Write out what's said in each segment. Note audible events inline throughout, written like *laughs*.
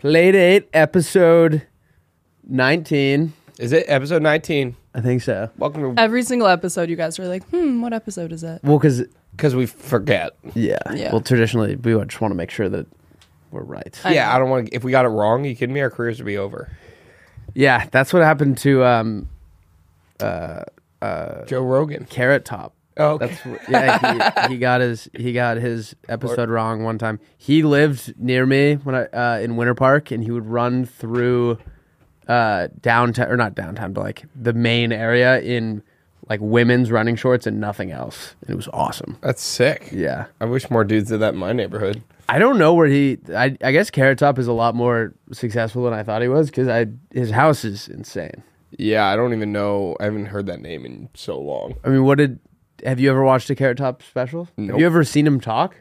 Play date episode 19. Is it episode 19? I think so. Welcome to Every single episode, you guys are like, hmm, what episode is it? Well, because, because we forget. yeah. Yeah. Well, traditionally, we just want to make sure that we're right. I yeah, know. I don't want to. If we got it wrong, you kidding me? Our careers would be over. Yeah, that's what happened to um, Joe Rogan. Carrot Top. Oh, okay. That's yeah. He, he got his he got his episode wrong one time. He lived near me when I uh, in Winter Park, and he would run through uh, downtown or not downtown, but like the main area in like women's running shorts and nothing else. And it was awesome. That's sick. Yeah, I wish more dudes did that in my neighborhood. I don't know where he. I, I guess Carrot Top is a lot more successful than I thought he was because I his house is insane. Yeah, I don't even know. I haven't heard that name in so long. I mean, what did have you ever watched a Carrot Top special? Have you ever seen him talk?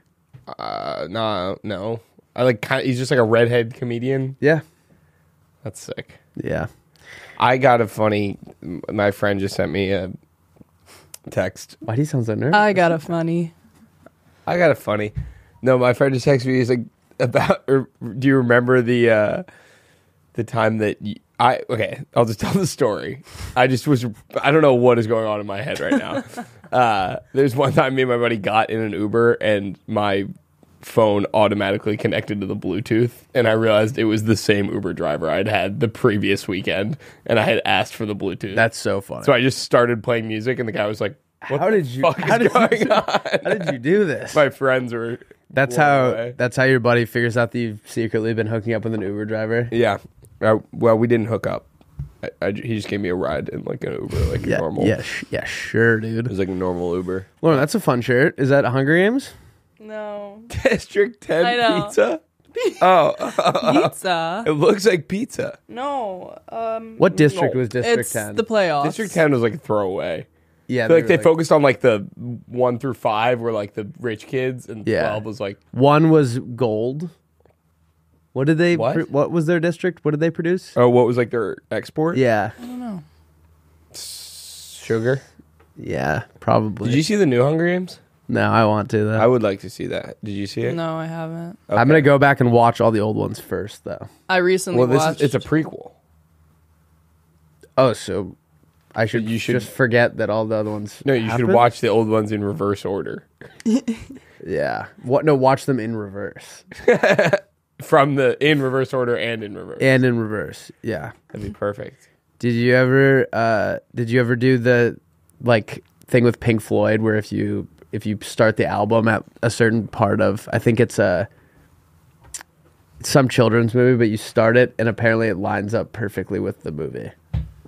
Uh, nah, no. I like. Kind he's just like a redhead comedian. Yeah, That's sick. yeah. I got a funny. My friend just sent me a text. Why do you sound so nervous? I got a funny. I got a funny. No, my friend just texted me. He's like, about. Or, do you remember the uh the time that I? okay? I'll just *laughs* tell the story. I just was. I don't know what is going on in my head right now. *laughs* uh There's one time me and my buddy got in an Uber and my phone automatically connected to the Bluetooth, and I realized it was the same Uber driver I'd had the previous weekend, and I had asked for the Bluetooth. That's so funny. so I just started playing music, and the guy was like, "What how the did you? fuck How is did going *laughs* you? on?" How did you do this? my friends were that's how. away. That's how your buddy figures out that you've secretly been hooking up with an Uber driver. yeah uh, well we didn't hook up I, I he just gave me a ride in like an uber like a Yeah, normal yeah, sh- yeah, sure, dude. it was like a normal uber Lauren, that's a fun shirt. Is that Hunger Games? No. *laughs* district 10 pizza *laughs* oh Pizza. *laughs* it looks like pizza No. Um, What district No. was District it's Ten? the playoffs. district 10 was like a throwaway yeah, I like were they focused on like the 1 through 5 were like the rich kids and Yeah. 12 was like One was gold. What did they? What? pr- what was their district? What did they produce? oh what was like their export Yeah, I don't know. sugar yeah, probably. did you see the new hunger games no, I want to though. i would like to see that did you see it No, I haven't. Okay. I'm gonna go back and watch all the old ones first, though. I recently well this watched. is it's a prequel Oh, so I should You should- just forget that all the other ones. no you should watch the old ones in reverse order *laughs* Yeah. What? No, watch them in reverse *laughs* from the in reverse order and in reverse. and in reverse. Yeah. That'd be perfect. Did you ever? uh Did you ever do the like thing with Pink Floyd where if you if you start the album at a certain part of I think it's a some children's movie, but you start it and apparently it lines up perfectly with the movie,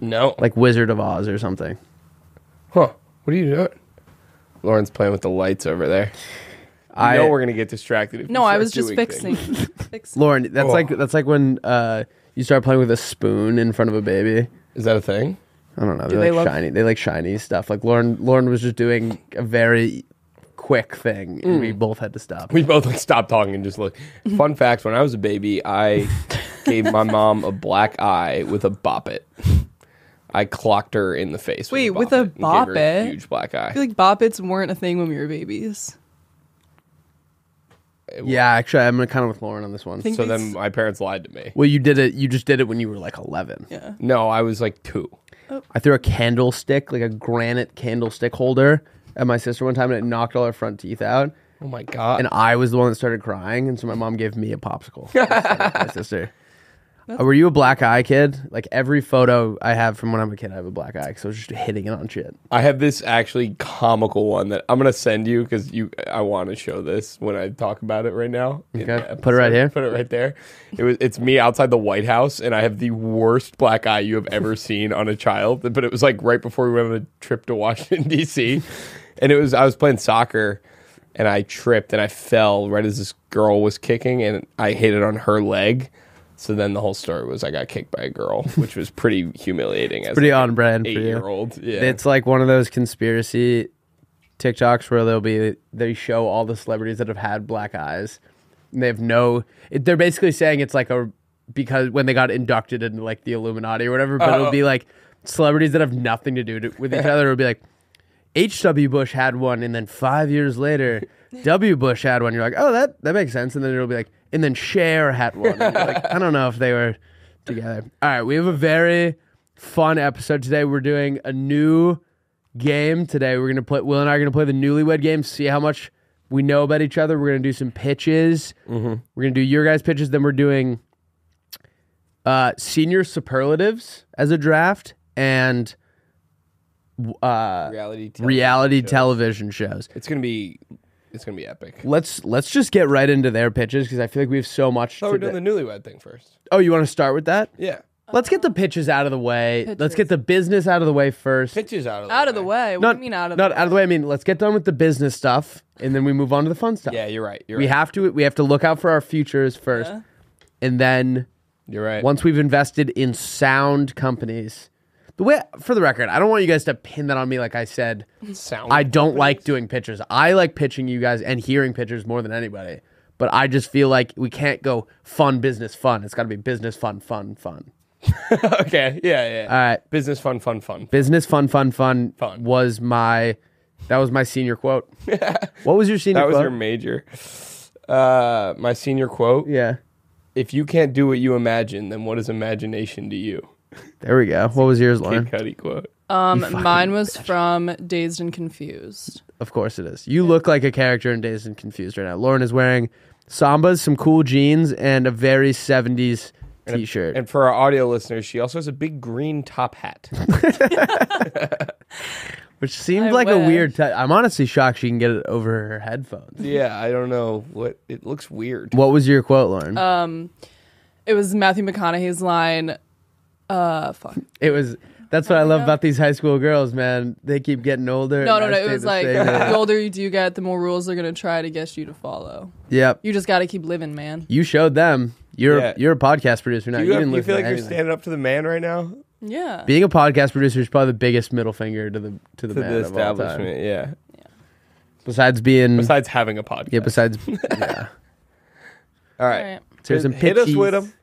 No, like, like Wizard of Oz or something. huh? What are you doing? Lauren's playing with the lights over there. I I know we're gonna get distracted. If no, I was just fixing. things. *laughs* fixing. Lauren, that's Oh. like that's like when uh you start playing with a spoon in front of a baby. Is that a thing? I don't know. They Do like love- shiny. They like shiny stuff. Like Lauren. Lauren was just doing a very quick thing, and we both had to stop. We both like stopped talking and just look. Fun fact: When I was a baby, I *laughs* gave my mom a black eye with a bop it. I clocked her in the face. Wait, with with a a bop it and gave her bop it? huge black eye. I feel like bop its weren't a thing when we were babies. It was- Yeah, actually, I'm kind of with Lauren on this one. Think So then my parents lied to me. well, you did it. You just did it when you were like 11. Yeah. No, I was like two. Oh. I threw a candlestick, like a granite candlestick holder, at my sister one time, and it knocked all her front teeth out. Oh my god! And I was the one that started crying, and so my mom gave me a popsicle. *laughs* my sister. Uh, were you a black eye kid? Like every photo I have from when I'm a kid, I have a black eye because I was just hitting it on shit. I have this actually comical one that I'm gonna send you because you. I want to show this when I talk about it right now. Okay. Put it right here. Put it right there. It was. It's me outside the White House, and I have the worst black eye you have ever *laughs* seen on a child. But it was like right before we went on a trip to Washington *laughs* D.C., and it was. I was playing soccer, and I tripped and I fell right as this girl was kicking, and I hit it on her leg. So then the whole story was I got kicked by a girl, which was pretty *laughs* humiliating. as Pretty like on brand for eight you. year old. Yeah, It's like one of those conspiracy TikToks where they'll be they show all the celebrities that have had black eyes. And they have no. It, they're basically saying it's like a because when they got inducted into like the Illuminati or whatever, but it'll be uh-huh. like celebrities that have nothing to do to, with each *laughs* other. It'll be like H.W. Bush had one, and then five years later, *laughs* W. Bush had one. You're like, oh, that that makes sense. And then it'll be like and then Cher had one. Like, *laughs* I don't know if they were together. All right, we have a very fun episode today. We're doing a new game today. We're gonna play. Will and I are gonna play the Newlywed Game. See how much we know about each other. We're gonna do some pitches. We're gonna do your guys' pitches. Then we're doing uh, senior superlatives as a draft and uh, Reality. television reality shows. television shows. It's gonna be. It's gonna be epic. Let's let's just get right into their pitches because I feel like we have so much. Oh, to we're doing the newlywed thing first. oh, you want to start with that? Yeah. Let's get the pitches out of the way. Let's Pitches. get the business out of the way first. Pitches out of the Out of the way. What not do you mean out of not the way? out of the way. I mean, let's get done with the business stuff, and then we move on to the fun stuff. Yeah, you're right. You're we right. have to we have to look out for our futures first, Yeah. and then You're right. once we've invested in sound companies. The way, for the record, I don't want you guys to pin that on me. Like I said, Sound. I don't like doing pitches. I like pitching you guys and hearing pitches more than anybody. But I just feel like we can't go fun business fun. It's got to be business fun fun fun. *laughs* okay. Yeah. Yeah. All right, Business fun, fun, fun. business fun fun fun Fun. was my that was my senior quote. *laughs* what was your senior That was quote? your major. Uh, my senior quote: yeah. "If you can't do what you imagine, then what is imagination to you?" There we go. What was yours, Lauren? Kid Cudi quote. Um, fucking mine was from Dazed and Confused. Of course it is. You look like a character in Dazed and Confused right now. Lauren is wearing sambas, some cool jeans, and a very 70s t-shirt. And for our audio listeners, she also has a big green top hat. *laughs* *laughs* which seemed I like a wish. weird t- I'm honestly shocked she can get it over her headphones. yeah, I don't know what it looks weird. What was your quote, Lauren? Um, it was Matthew McConaughey's line. Uh, fuck. it was that's what I love about these high school girls, man. They keep getting older. No, and no, I no. It stay was the like same age. the older you do get, the more rules they're gonna try to get you to follow. Yep. You just got to keep living, man. You showed them. You're Yeah. you're a podcast producer now. Do You, you, have- didn't you listen feel to like you're anything. standing up to the man right now? Yeah. Being a podcast producer is probably the biggest middle finger to the to the To man the of all time. establishment, yeah. Besides being Besides having a podcast. yeah, besides *laughs* yeah. All right. Alright. So here's some Hit us pitches. with them.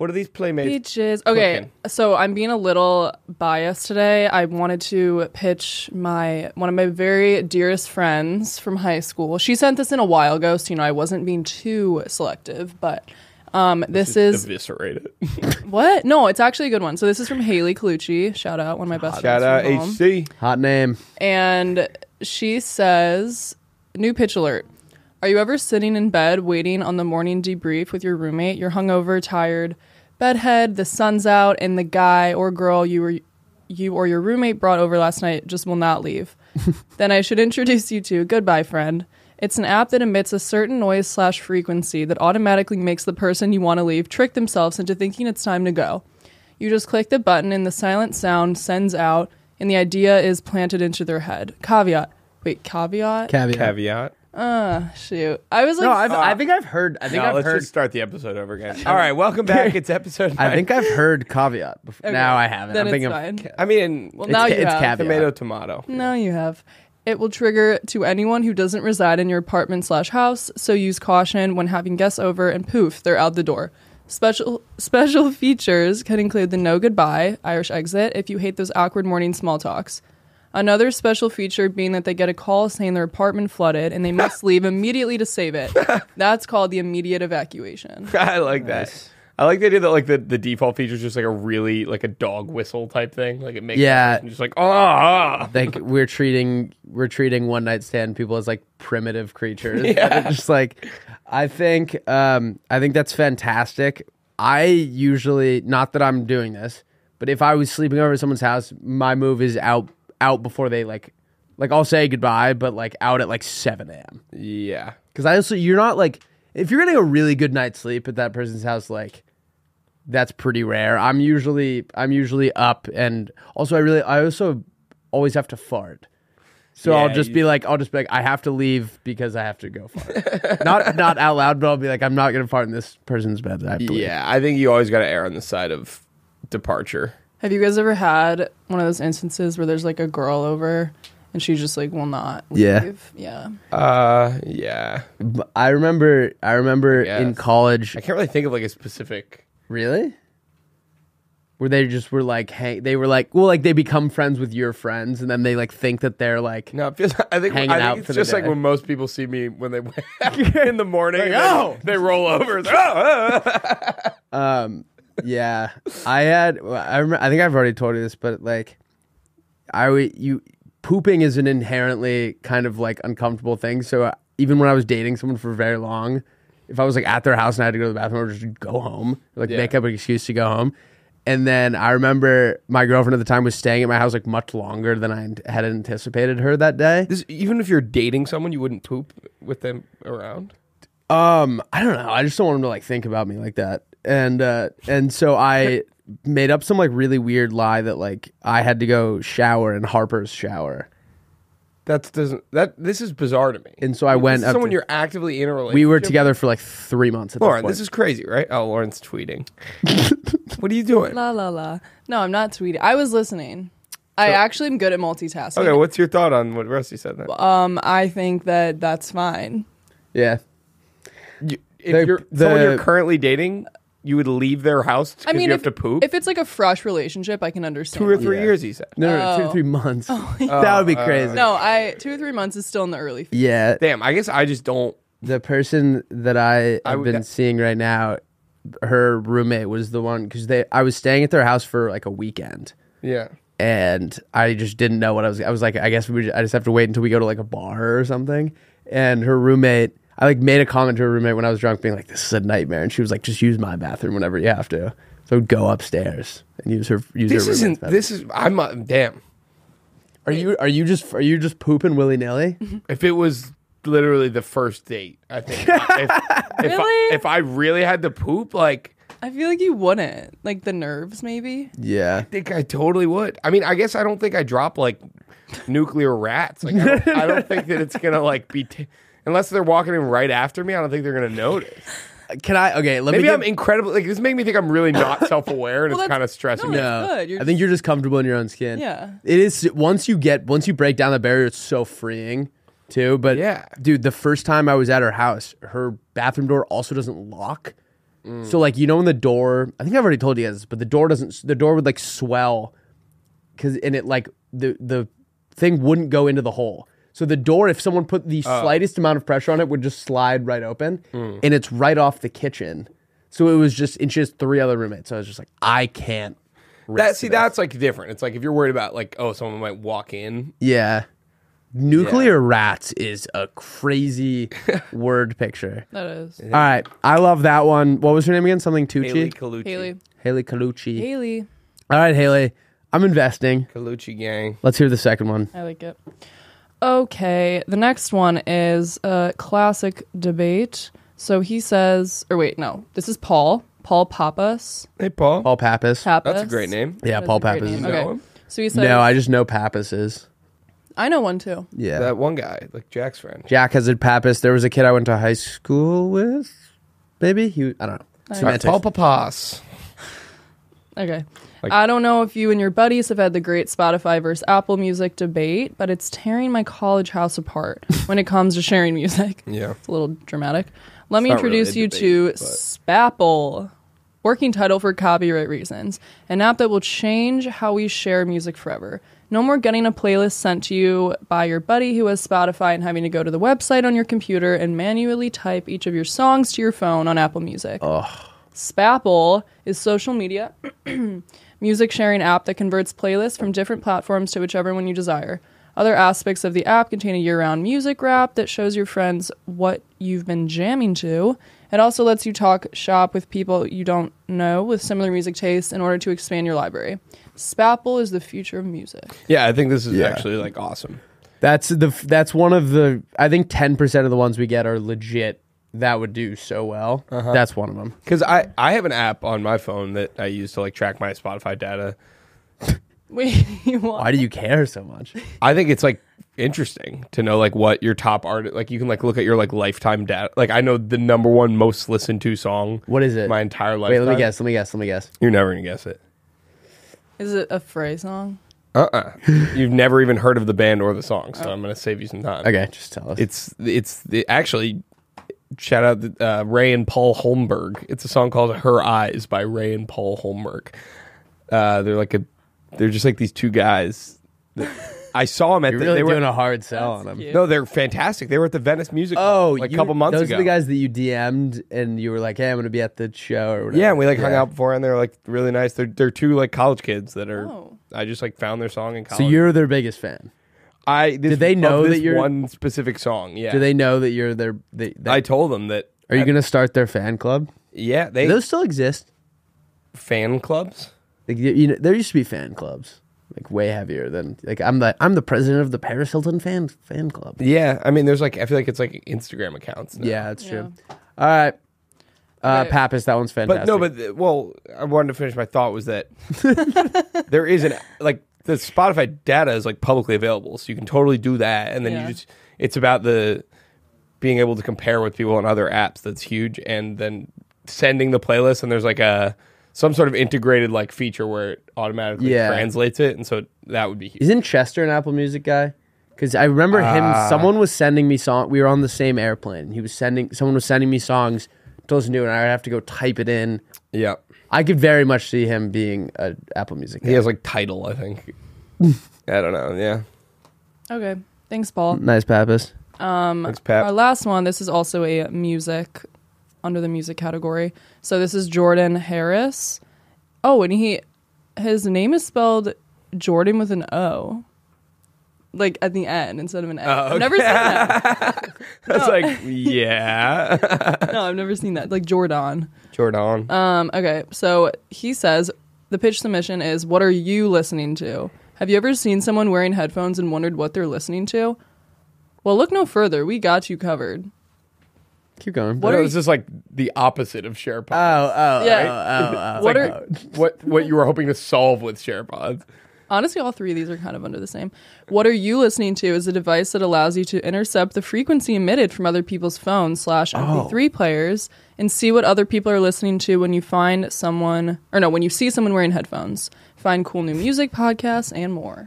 What are these playmates? Peaches. Okay, cooking? so I'm being a little biased today. I wanted to pitch my one of my very dearest friends from high school. She sent this in a while ago, so you know I wasn't being too selective. But um, this is eviscerate it. *laughs* what? No, it's actually a good one. So this is from Haley Colucci. Shout out, one of my best Shout friends. out from home. HC. Hot name. And she says, new pitch alert. Are you ever sitting in bed waiting on the morning debrief with your roommate? You're hungover, tired, bedhead, the sun's out, and the guy or girl you were you or your roommate brought over last night just will not leave. *laughs* then I should introduce you to Goodbye Friend. It's an app that emits a certain noise slash frequency that automatically makes the person you want to leave trick themselves into thinking it's time to go. You just click the button and the silent sound sends out, and the idea is planted into their head. Caveat. Wait, caveat? Caveat. Caveat. Uh, shoot. I was like, No, I've, I think I've heard. I think No, I've let's heard. just start the episode over again. *laughs* All right, welcome back. It's episode. I think I've heard caveat. Before. Okay, Now I haven't. Then I'm it's thinking of fine. I mean, Well, now ca- you it's have. caveat. tomato, tomato. Now you have. It will trigger to anyone who doesn't reside in your apartment slash house, so use caution when having guests over and poof, they're out the door. Special special *laughs* features can include the no goodbye, Irish exit, if you hate those awkward morning small talks. Another special feature being that they get a call saying their apartment flooded and they must *laughs* leave immediately to save it. That's called the immediate evacuation. *laughs* I like that. I like the idea that like the, the default feature is just like a really like a dog whistle type thing. Like it makes Yeah. that person just like ah. *laughs* like we're treating we're treating one night stand people as like primitive creatures. Yeah. Just like I think um I think that's fantastic. I usually not that I'm doing this, but if I was sleeping over at someone's house, my move is out out before they like like I'll say goodbye, but like out at like seven AM. Yeah. Because I also you're not like if you're getting a really good night's sleep at that person's house, like that's pretty rare. I'm usually I'm usually up, and also I really I also always have to fart. So I'll just you- be like I'll just be like I have to leave because I have to go fart. *laughs* not not out loud, but I'll be like I'm not gonna fart in this person's bed. I to leave. Yeah. I think you always got to err on the side of departure. Have you guys ever had one of those instances where there's like a girl over and she just like will not leave? Yeah. Yeah. Uh, yeah. But I remember I remember in college. I can't really think of like a specific. Really? where they just were like, hey, they were like, well, like they become friends with your friends, and then they like think that they're like, No, it feels, I think Hanging I out think for it's the just like day. when most people see me when they wake *laughs* *laughs* in the morning. and oh. they, they roll over. It's oh, oh, oh. um, yeah, I had, I remember, I think I've already told you this, but like, I would you pooping is an inherently kind of like uncomfortable thing. So uh, even when I was dating someone for very long, if I was like at their house and I had to go to the bathroom, I would just go home, like Yeah. make up an excuse to go home. And then I remember my girlfriend at the time was staying at my house like much longer than I had anticipated her that day. This, even if you're dating someone, you wouldn't poop with them around. Um, I don't know. I just don't want him to like think about me like that. And uh and so I *laughs* made up some like really weird lie that like I had to go shower in Harper's shower. That doesn't. That this is bizarre to me. And so I This went is up someone to- you're actively in a relationship. We were together for like three months at Lauren, this point. this is crazy, right? Oh, Lauren's tweeting. *laughs* what are you doing? La la la. No, I'm not tweeting. I was listening. I actually am good at multitasking. Okay, what's your thought on what Rusty said? Then? Um, I think that that's fine. yeah. You, if The- you're the- someone you're currently dating, you would leave their house because I mean, you if, to poop. if it's like a fresh relationship, I can understand. Two or three Yeah. years, he said. No, no, no two Oh. to three months. *laughs* *laughs* that would be uh, crazy. No, I two or three months is still in the early. phase. Yeah. Damn, I guess I just don't. The person that I I have would- been seeing right now, her roommate was the one because they I was staying at their house for like a weekend. Yeah. and I just didn't know what I was. I was like, I guess we. I just have to wait until we go to like a bar or something. And her roommate, I like made a comment to her roommate when I was drunk, being like, "This is a nightmare," and she was like, "Just use my bathroom whenever you have to." So I would go upstairs and use her. Use This her isn't. bathroom. This is. I'm. Uh, damn. Are you? Are you just? Are you just pooping willy nilly? *laughs* If it was literally the first date, I think. *laughs* if, if, I, Really? if I really had to poop, like, I feel like you wouldn't like the nerves, maybe. yeah. I think I totally would. I mean, I guess I don't think I drop like nuclear rats. Like, I don't, I don't think that it's gonna like be. T- Unless they're walking in right after me, I don't think they're gonna notice. Can I? Okay. Let Maybe me. Maybe I'm incredibly like this. Make me think I'm really not *coughs* self aware, and Well, it's that's- kind of stressing no, me. that's no, good. You're I think you're just comfortable in your own skin. Yeah. It is once you get once you break down the barrier, it's so freeing too. But Yeah. dude, the first time I was at her house, her bathroom door also doesn't lock. Mm. So like you know when the door, I think I've already told you guys, this, but the door doesn't. The door would like swell, because and it like the the thing wouldn't go into the hole. So the door, if someone put the oh. slightest amount of pressure on it, would just slide right open, hmm. and it's right off the kitchen. So it was just it's just three other roommates. So I was just like, I can't. That see, this. that's like different. It's like if you're worried about like, oh, someone might walk in. Yeah. Nuclear rats is a crazy *laughs* word picture. That is All right. I love that one. What was her name again? Something Tucci? Haley Tucci? Colucci. Haley. Haley Colucci. Haley. All right, Haley. I'm investing. Colucci gang. Let's hear the second one. I like it. Okay, the next one is a classic debate. So he says, or wait, no, this is Paul. Paul Pappas. Hey, Paul. Paul Pappas. Pappas. That's a great name. Yeah, That is Paul Pappas. name. is- know Okay. him? So he says, No, I just know Pappas is. I know one too. Yeah. That one guy, like Jack's friend. Jack has a Pappas. There was a kid I went to high school with. Maybe he. I don't know. Semantics. Paul Pappas. Okay. Like- I don't know if you and your buddies have had the great Spotify versus Apple Music debate, but it's tearing my college house apart *laughs* when it comes to sharing music. Yeah. It's a little dramatic. Let me not really introduce you debate, to but- Spapple, working title for copyright reasons, an app that will change how we share music forever. No more getting a playlist sent to you by your buddy who has Spotify and having to go to the website on your computer and manually type each of your songs to your phone on Apple Music. Spapple is social media *clears throat* music sharing app that converts playlists from different platforms to whichever one you desire. Other aspects of the app contain a year-round music wrap that shows your friends what you've been jamming to. It also lets you talk shop with people you don't know with similar music tastes in order to expand your library. Spapple is the future of music. Yeah, I think this is Yeah. actually like awesome. That's the. That's one of the. I think ten percent of the ones we get are legit. That would do so well. Uh-huh. That's one of them. Because I, I have an app on my phone that I use to like track my Spotify data. *laughs* Wait. Why do you care so much? *laughs* I think it's like interesting to know like what your top artist like you can like look at your like lifetime data. Like I know the number one most listened to song What is it? my entire life. Wait, let me guess. Let me guess. Let me guess. You're never gonna guess it. Is it a Frey song? Uh uh *laughs* You've never even heard of the band or the song, so I'm gonna save you some time. Okay, just tell us. It's it's the, actually shout out uh, Ray and Paul Holmberg. It's a song called "Her Eyes" by Ray and Paul Holmberg. Uh, they're like a, they're just like these two guys. I saw them at You're the, really they were doing a hard sell on them. cute. no, they're fantastic. They were at the Venice Music Oh, Hall, like a couple months those ago. are the guys that you DM'd and you were like, "Hey, I'm going to be at the show." Or whatever. Yeah, and we like hung out before, and they're like really nice. They're they're two like college kids that are. Oh. I just like found their song in college. So you're their biggest fan. I this, Did they know that you're- one specific song? Yeah, Do they know that you're their? They, that, I told them that. are you going to start their fan club? Yeah, they Do those still exist? fan clubs. Like you you know, there used to be fan clubs, like way heavier than like I'm the I'm the president of the Paris Hilton fan fan club. Yeah, I mean, there's like I feel like it's like Instagram accounts. Now. Yeah, that's Yeah. true. All right, uh, Okay. Pappas, that one's fantastic. but no, but uh, well, I wanted to finish my thought was that *laughs* there is an like the Spotify data is like publicly available, so you can totally do that, and then Yeah. you just it's about the being able to compare with people on other apps that's huge, and then sending the playlist, and there's like a some sort of integrated like feature where it automatically Yeah. translates it, and so that would be huge. isn't Chester an Apple Music guy? Because I remember him. Ah. Someone was sending me song. We were on the same airplane. He was sending. Someone was sending me songs to listen to, and I would have to go type it in. Yeah, I could very much see him being a Apple Music. he Guy. has like title, I think. *laughs* I don't know. Yeah, Okay. Thanks, Paul. Nice Pappas. Um, thanks, Pat. Our last one, this is also a music under the music category. So this is Jordan Harris. Oh, and he his name is spelled Jordan with an O. Like at the end instead of an A. Oh, i've never seen that. *laughs* That's like yeah, *laughs* No, I've never seen that. Like Jordan. Jordan. Um, okay, so he says the pitch submission is what are you listening to? Have you ever seen someone wearing headphones and wondered what they're listening to? Well, look no further. We got you covered. Keep going. What no, are it's just like the opposite of SharePod. Oh, oh, Yeah. oh, oh, oh. What like are- what what you were hoping to solve with SharePods? Honestly, all three of these are kind of under the same. What are you listening to is a device that allows you to intercept the frequency emitted from other people's phones slash MP3 players and see what other people are listening to when you find someone, or no, when you see someone wearing headphones. Find cool new music, podcasts, and more.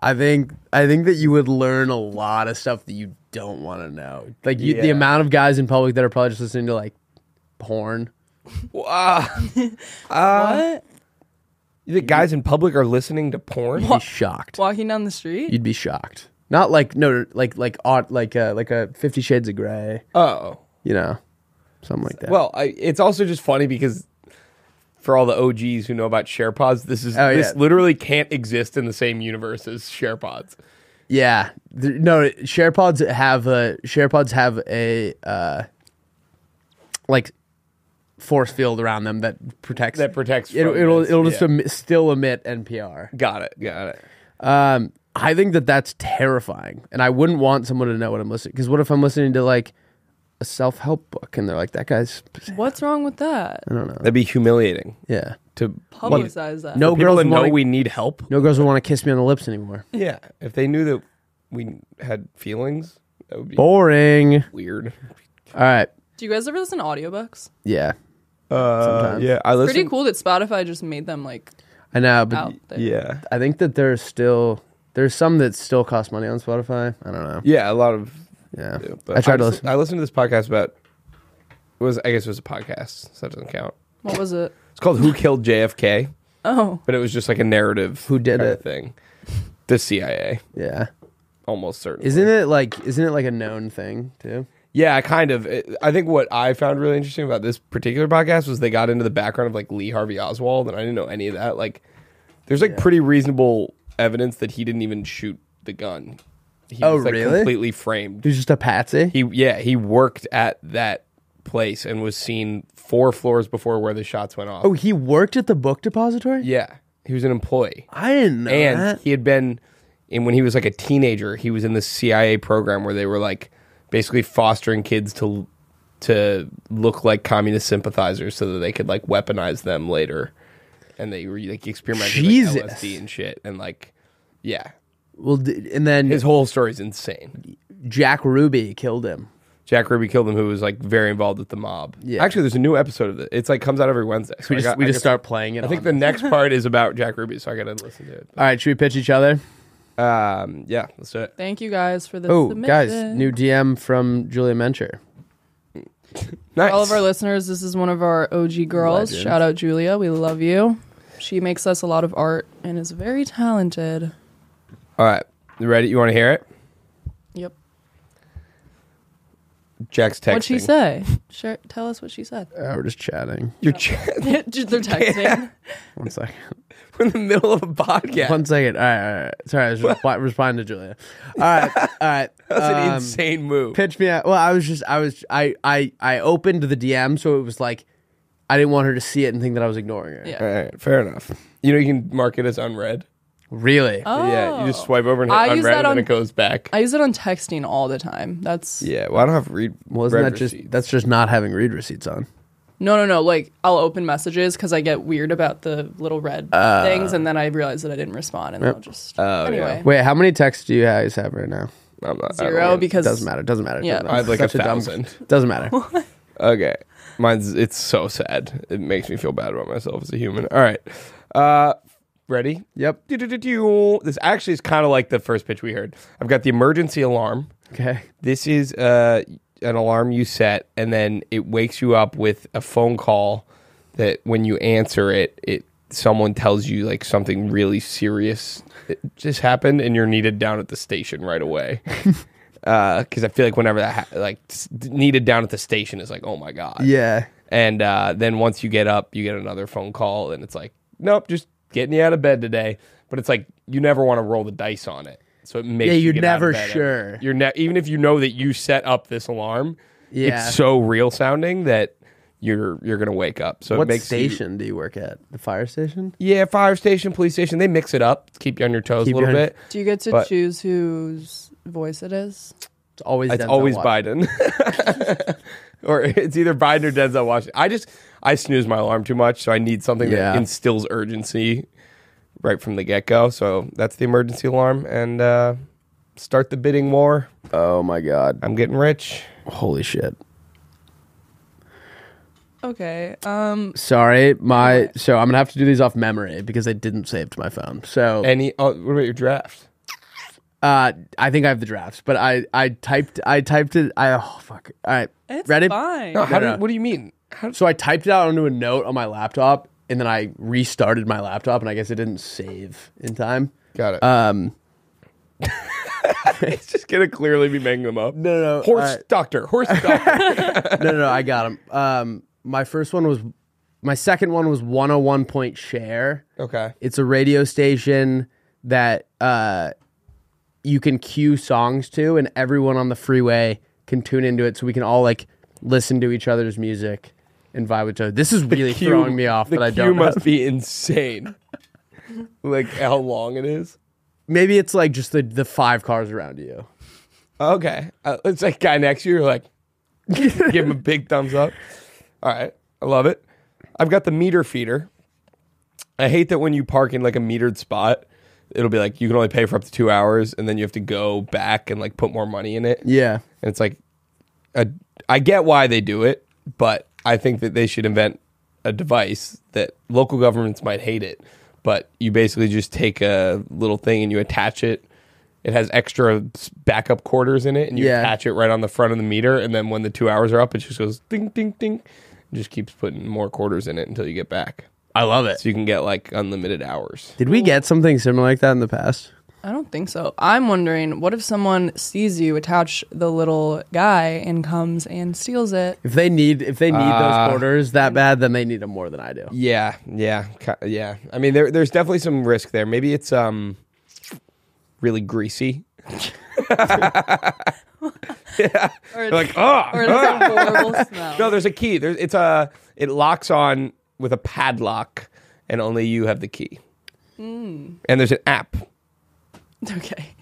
I think I think that you would learn a lot of stuff that you don't want to know. Like you, the amount of guys in public that are probably just listening to like porn. Wow. *laughs* Ah. what? You think guys in public are listening to porn? You'd be shocked. Walking down the street? You'd be shocked. Not like no, like like odd, like a like a Fifty Shades of Grey. Oh. You know, something like that. Well, I, it's also just funny because for all the OGs who know about SharePods, this is Oh, this yeah. literally can't exist in the same universe as SharePods. yeah, Th- no. SharePods have a SharePods have a uh, like force field around them that protects That protects. It'll from it'll, this. it'll just Yeah. emi- still emit NPR. got it. Got it. Um, I think that that's terrifying, and I wouldn't want someone to know what I'm listening. Because what if I'm listening to like a self help book, and they're like, "That guy's," What's wrong with that? I don't know. That'd be humiliating Yeah, to Publicize that. no people girls that know want we need help. no girls would want to kiss me on the lips anymore. Yeah, if they knew that we had feelings, that would be Boring. weird. All right. Do you guys ever listen to audiobooks? Yeah, Uh, Sometimes. yeah, I listen. Pretty cool that Spotify just made them like I know, but out there. Yeah, I think that there's still there's some that still cost money on Spotify. I don't know. yeah, a lot of. Yeah, do, but I tried to listen. I listened to this podcast about. It was I guess it was a podcast, so that doesn't count. What was it? It's called "Who Killed JFK," *laughs* Oh, but it was just like a narrative. Who did kind of it? Thing. The CIA, Yeah, almost certainly. isn't it like isn't it like a known thing too? Yeah, kind of. I think what I found really interesting about this particular podcast was they got into the background of like Lee Harvey Oswald, and I didn't know any of that. Like, there's like pretty reasonable evidence that he didn't even shoot the gun. He Oh, was like really? completely framed. He's just a patsy. He yeah, he worked at that place and was seen four floors before where the shots went off. oh, he worked at the book depository. yeah, he was an employee, I didn't know and that. he had been and when he was like a teenager. He was in the CIA program where they were like basically fostering kids to to look like communist sympathizers so that they could like weaponize them later, and they were like experimenting with LSD and shit, and like yeah, Well, d- and then his whole story's insane. Jack Ruby killed him. Jack Ruby killed him, who was like very involved with the mob. Yeah. Actually, there's a new episode of it. It's like comes out every Wednesday. So We I just got- we I just start playing it. I think the next *laughs* part is about Jack Ruby, so I gotta listen to it. All right, should we pitch each other? Um, yeah, let's do it. thank you guys for the Oh, submission. guys, new DM from Julia Mencher. *laughs* Nice. For all of our listeners, this is one of our OG girls. Legend. Shout out Julia, we love you. She makes us a lot of art and is very talented. All right, you ready? You want to hear it? Yep. Jack's texting. What'd she say? Share, tell us what she said. Uh, we're just chatting. You're ch- *laughs* They're *laughs* texting. *laughs* One second. we're in the middle of a podcast. One second. All right, all right. Sorry, I was repli- responding to Julia. All right, all right. That's an Um, insane move. Pitch me out. Well, I was just, I was, I, I, I opened the DM, so it was like, I didn't want her to see it and think that I was ignoring her. Yeah. All right, fair enough. You know, you can mark it as unread. Really? Oh. Yeah, you just swipe over and hit I use unread, that and then on- it goes back. I use it on texting all the time. That's yeah, well, I don't have read. Wasn't read that just? receipts. That's just not having read receipts on. no, no, no. Like I'll open messages because I get weird about the little red things, and then I realize that I didn't respond, and then I'll just Oh, anyway. yeah. Wait, how many texts do you guys have right now? I'm not, I don't Zero know. because Doesn't matter. Doesn't matter. Yeah. Doesn't I matter. have like a Such dumb- thousand. *laughs* Doesn't matter. *laughs* Okay. Mine's it's so sad. It makes me feel bad about myself as a human. All right. Uh ready? yep. This actually is kind of like the first pitch we heard. I've got the emergency alarm. Okay. This is uh an alarm you set and then it wakes you up with a phone call that when you answer it, it someone tells you like something really serious just happened and you're needed down at the station right away. *laughs* Because I feel like whenever that ha- like needed down at the station is like, oh my god, Yeah. and uh, then once you get up, you get another phone call, and it's like, nope, just getting you out of bed today. But it's like you never want to roll the dice on it, so it makes Yeah, you you're get out of never bed every- sure. You're ne- even if you know that you set up this alarm, Yeah. it's so real sounding that you're you're gonna wake up. So what it makes you- station do you work at? The fire station? yeah, fire station, police station, they mix it up, keep you on your toes Keep a little bit. Do you get to But- choose whose voice it is? It's always. It's Denzel always Washington. Biden. *laughs* or it's either Biden or Denzel Washington. I just I snooze my alarm too much, so I need something Yeah. that instills urgency right from the get go. So that's the emergency alarm, and uh, start the bidding war. Oh my god! I'm getting rich. Holy shit! Okay. Um. Sorry, my so I'm gonna have to do these off memory because I didn't save to my phone. So Any? Oh, what about your draft? uh, I think I have the drafts, but I I typed I typed it. I oh fuck. All right, It's ready? fine. No, how no, do, no. what do you mean? How, So I typed it out onto a note on my laptop, and then I restarted my laptop, and I guess it didn't save in time. got it. Um, *laughs* it's just gonna clearly be making them up. no, no, no, Horse uh, doctor. Horse doctor. *laughs* no, no, no, I got them. Um, my first one was, my second one was 101 point share. okay. It's a radio station that uh, you can cue songs to, and everyone on the freeway can tune into it, so we can all like listen to each other's music and vibe with each other. This is really Cue- throwing me off The that I queue don't. must have- be insane. *laughs* like how long it is. Maybe it's like just the the five cars around you. Okay. Uh, it's like guy next to you, you're like, *laughs* give him a big thumbs up. All right. I love it. I've got the meter feeder. I hate that when you park in like a metered spot, it'll be like you can only pay for up to two hours and then you have to go back and like put more money in it. Yeah. And it's like, a, I get why they do it, but I think that they should invent a device that local governments might hate it, but you basically just take a little thing and you attach it. It has extra backup quarters in it, and you Yeah. attach it right on the front of the meter. And then when the two hours are up, it just goes ding, ding, ding. and just keeps putting more quarters in it until you get back. I love it. So you can get like unlimited hours. Did we get something similar like that in the past? I don't think so. I'm wondering, what if someone sees you attach the little guy and comes and steals it? If they need if they need Uh, those quarters that bad, then they need them more than I do. Yeah, yeah, ki- yeah. I mean, there, there's definitely some risk there. Maybe it's um really greasy. *laughs* *laughs* Or, Like, oh, or it's a *laughs* horrible smell. no, there's a key. There's it's a it locks on with a padlock, and only you have the key. Hmm. And there's an app. *laughs* Okay.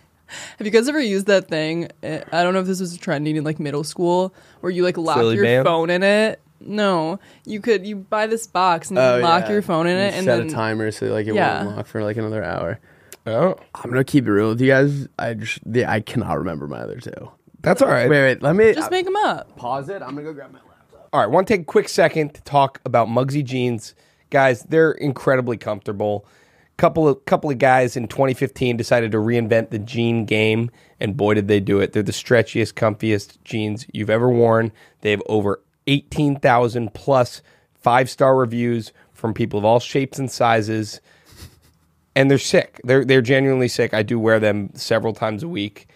Have you guys ever used that thing? I don't know if this was trending in like middle school, where you like lock Silly your band? phone in it. No, you could you buy this box and you oh, lock your phone in You it, and set then a timer so like it Yeah. won't lock for like another hour. Oh, I'm gonna keep it real with you guys. I just yeah, I cannot remember my other two. that's all right. Wait, wait, let me just make them up. pause it. I'm gonna go grab my laptop. All right, want to take a quick second to talk about Mugsy jeans, guys. They're incredibly comfortable. Couple of couple of guys in 2015 decided to reinvent the jean game, and boy did they do it! They're the stretchiest, comfiest jeans you've ever worn. They have over 18,000 plus five star reviews from people of all shapes and sizes, and they're sick. They're they're genuinely sick. I do wear them several times a week,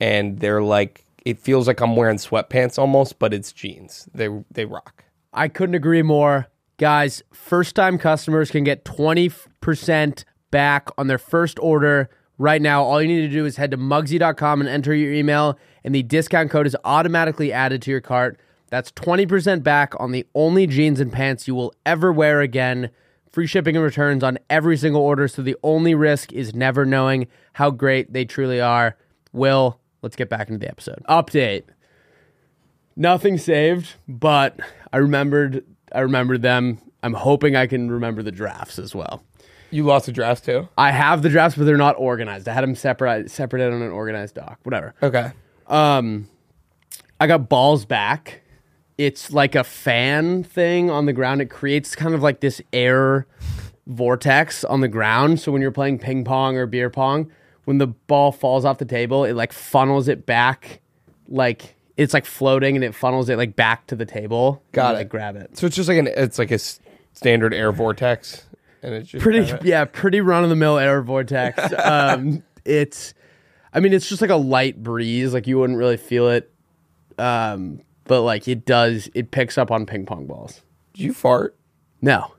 and they're like it feels like I'm wearing sweatpants almost, but it's jeans. They they rock. I couldn't agree more. Guys, first time customers can get 20% back on their first order right now. All you need to do is head to mugsy.com and enter your email, and the discount code is automatically added to your cart. That's 20% back on the only jeans and pants you will ever wear again. Free shipping and returns on every single order, so the only risk is never knowing how great they truly are. Will, let's get back into the episode. Update. Nothing saved, but I remembered I remembered them. I'm hoping I can remember the drafts as well. You lost the draft too. I have the drafts, but they're not organized. I had them separate separated on an organized doc. Whatever. Okay. Um, I got balls back. It's like a fan thing on the ground. It creates kind of like this air vortex on the ground. So when you're playing ping pong or beer pong, when the ball falls off the table, it like funnels it back, like it's like floating, and it funnels it like back to the table. Got it. Like grab it. So it's just like an it's like a s- standard air vortex, and it's just pretty kinda- yeah pretty run of the mill air vortex *laughs* um it's i mean it's just like a light breeze like you wouldn't really feel it um but like it does it picks up on ping pong balls Did you fart, no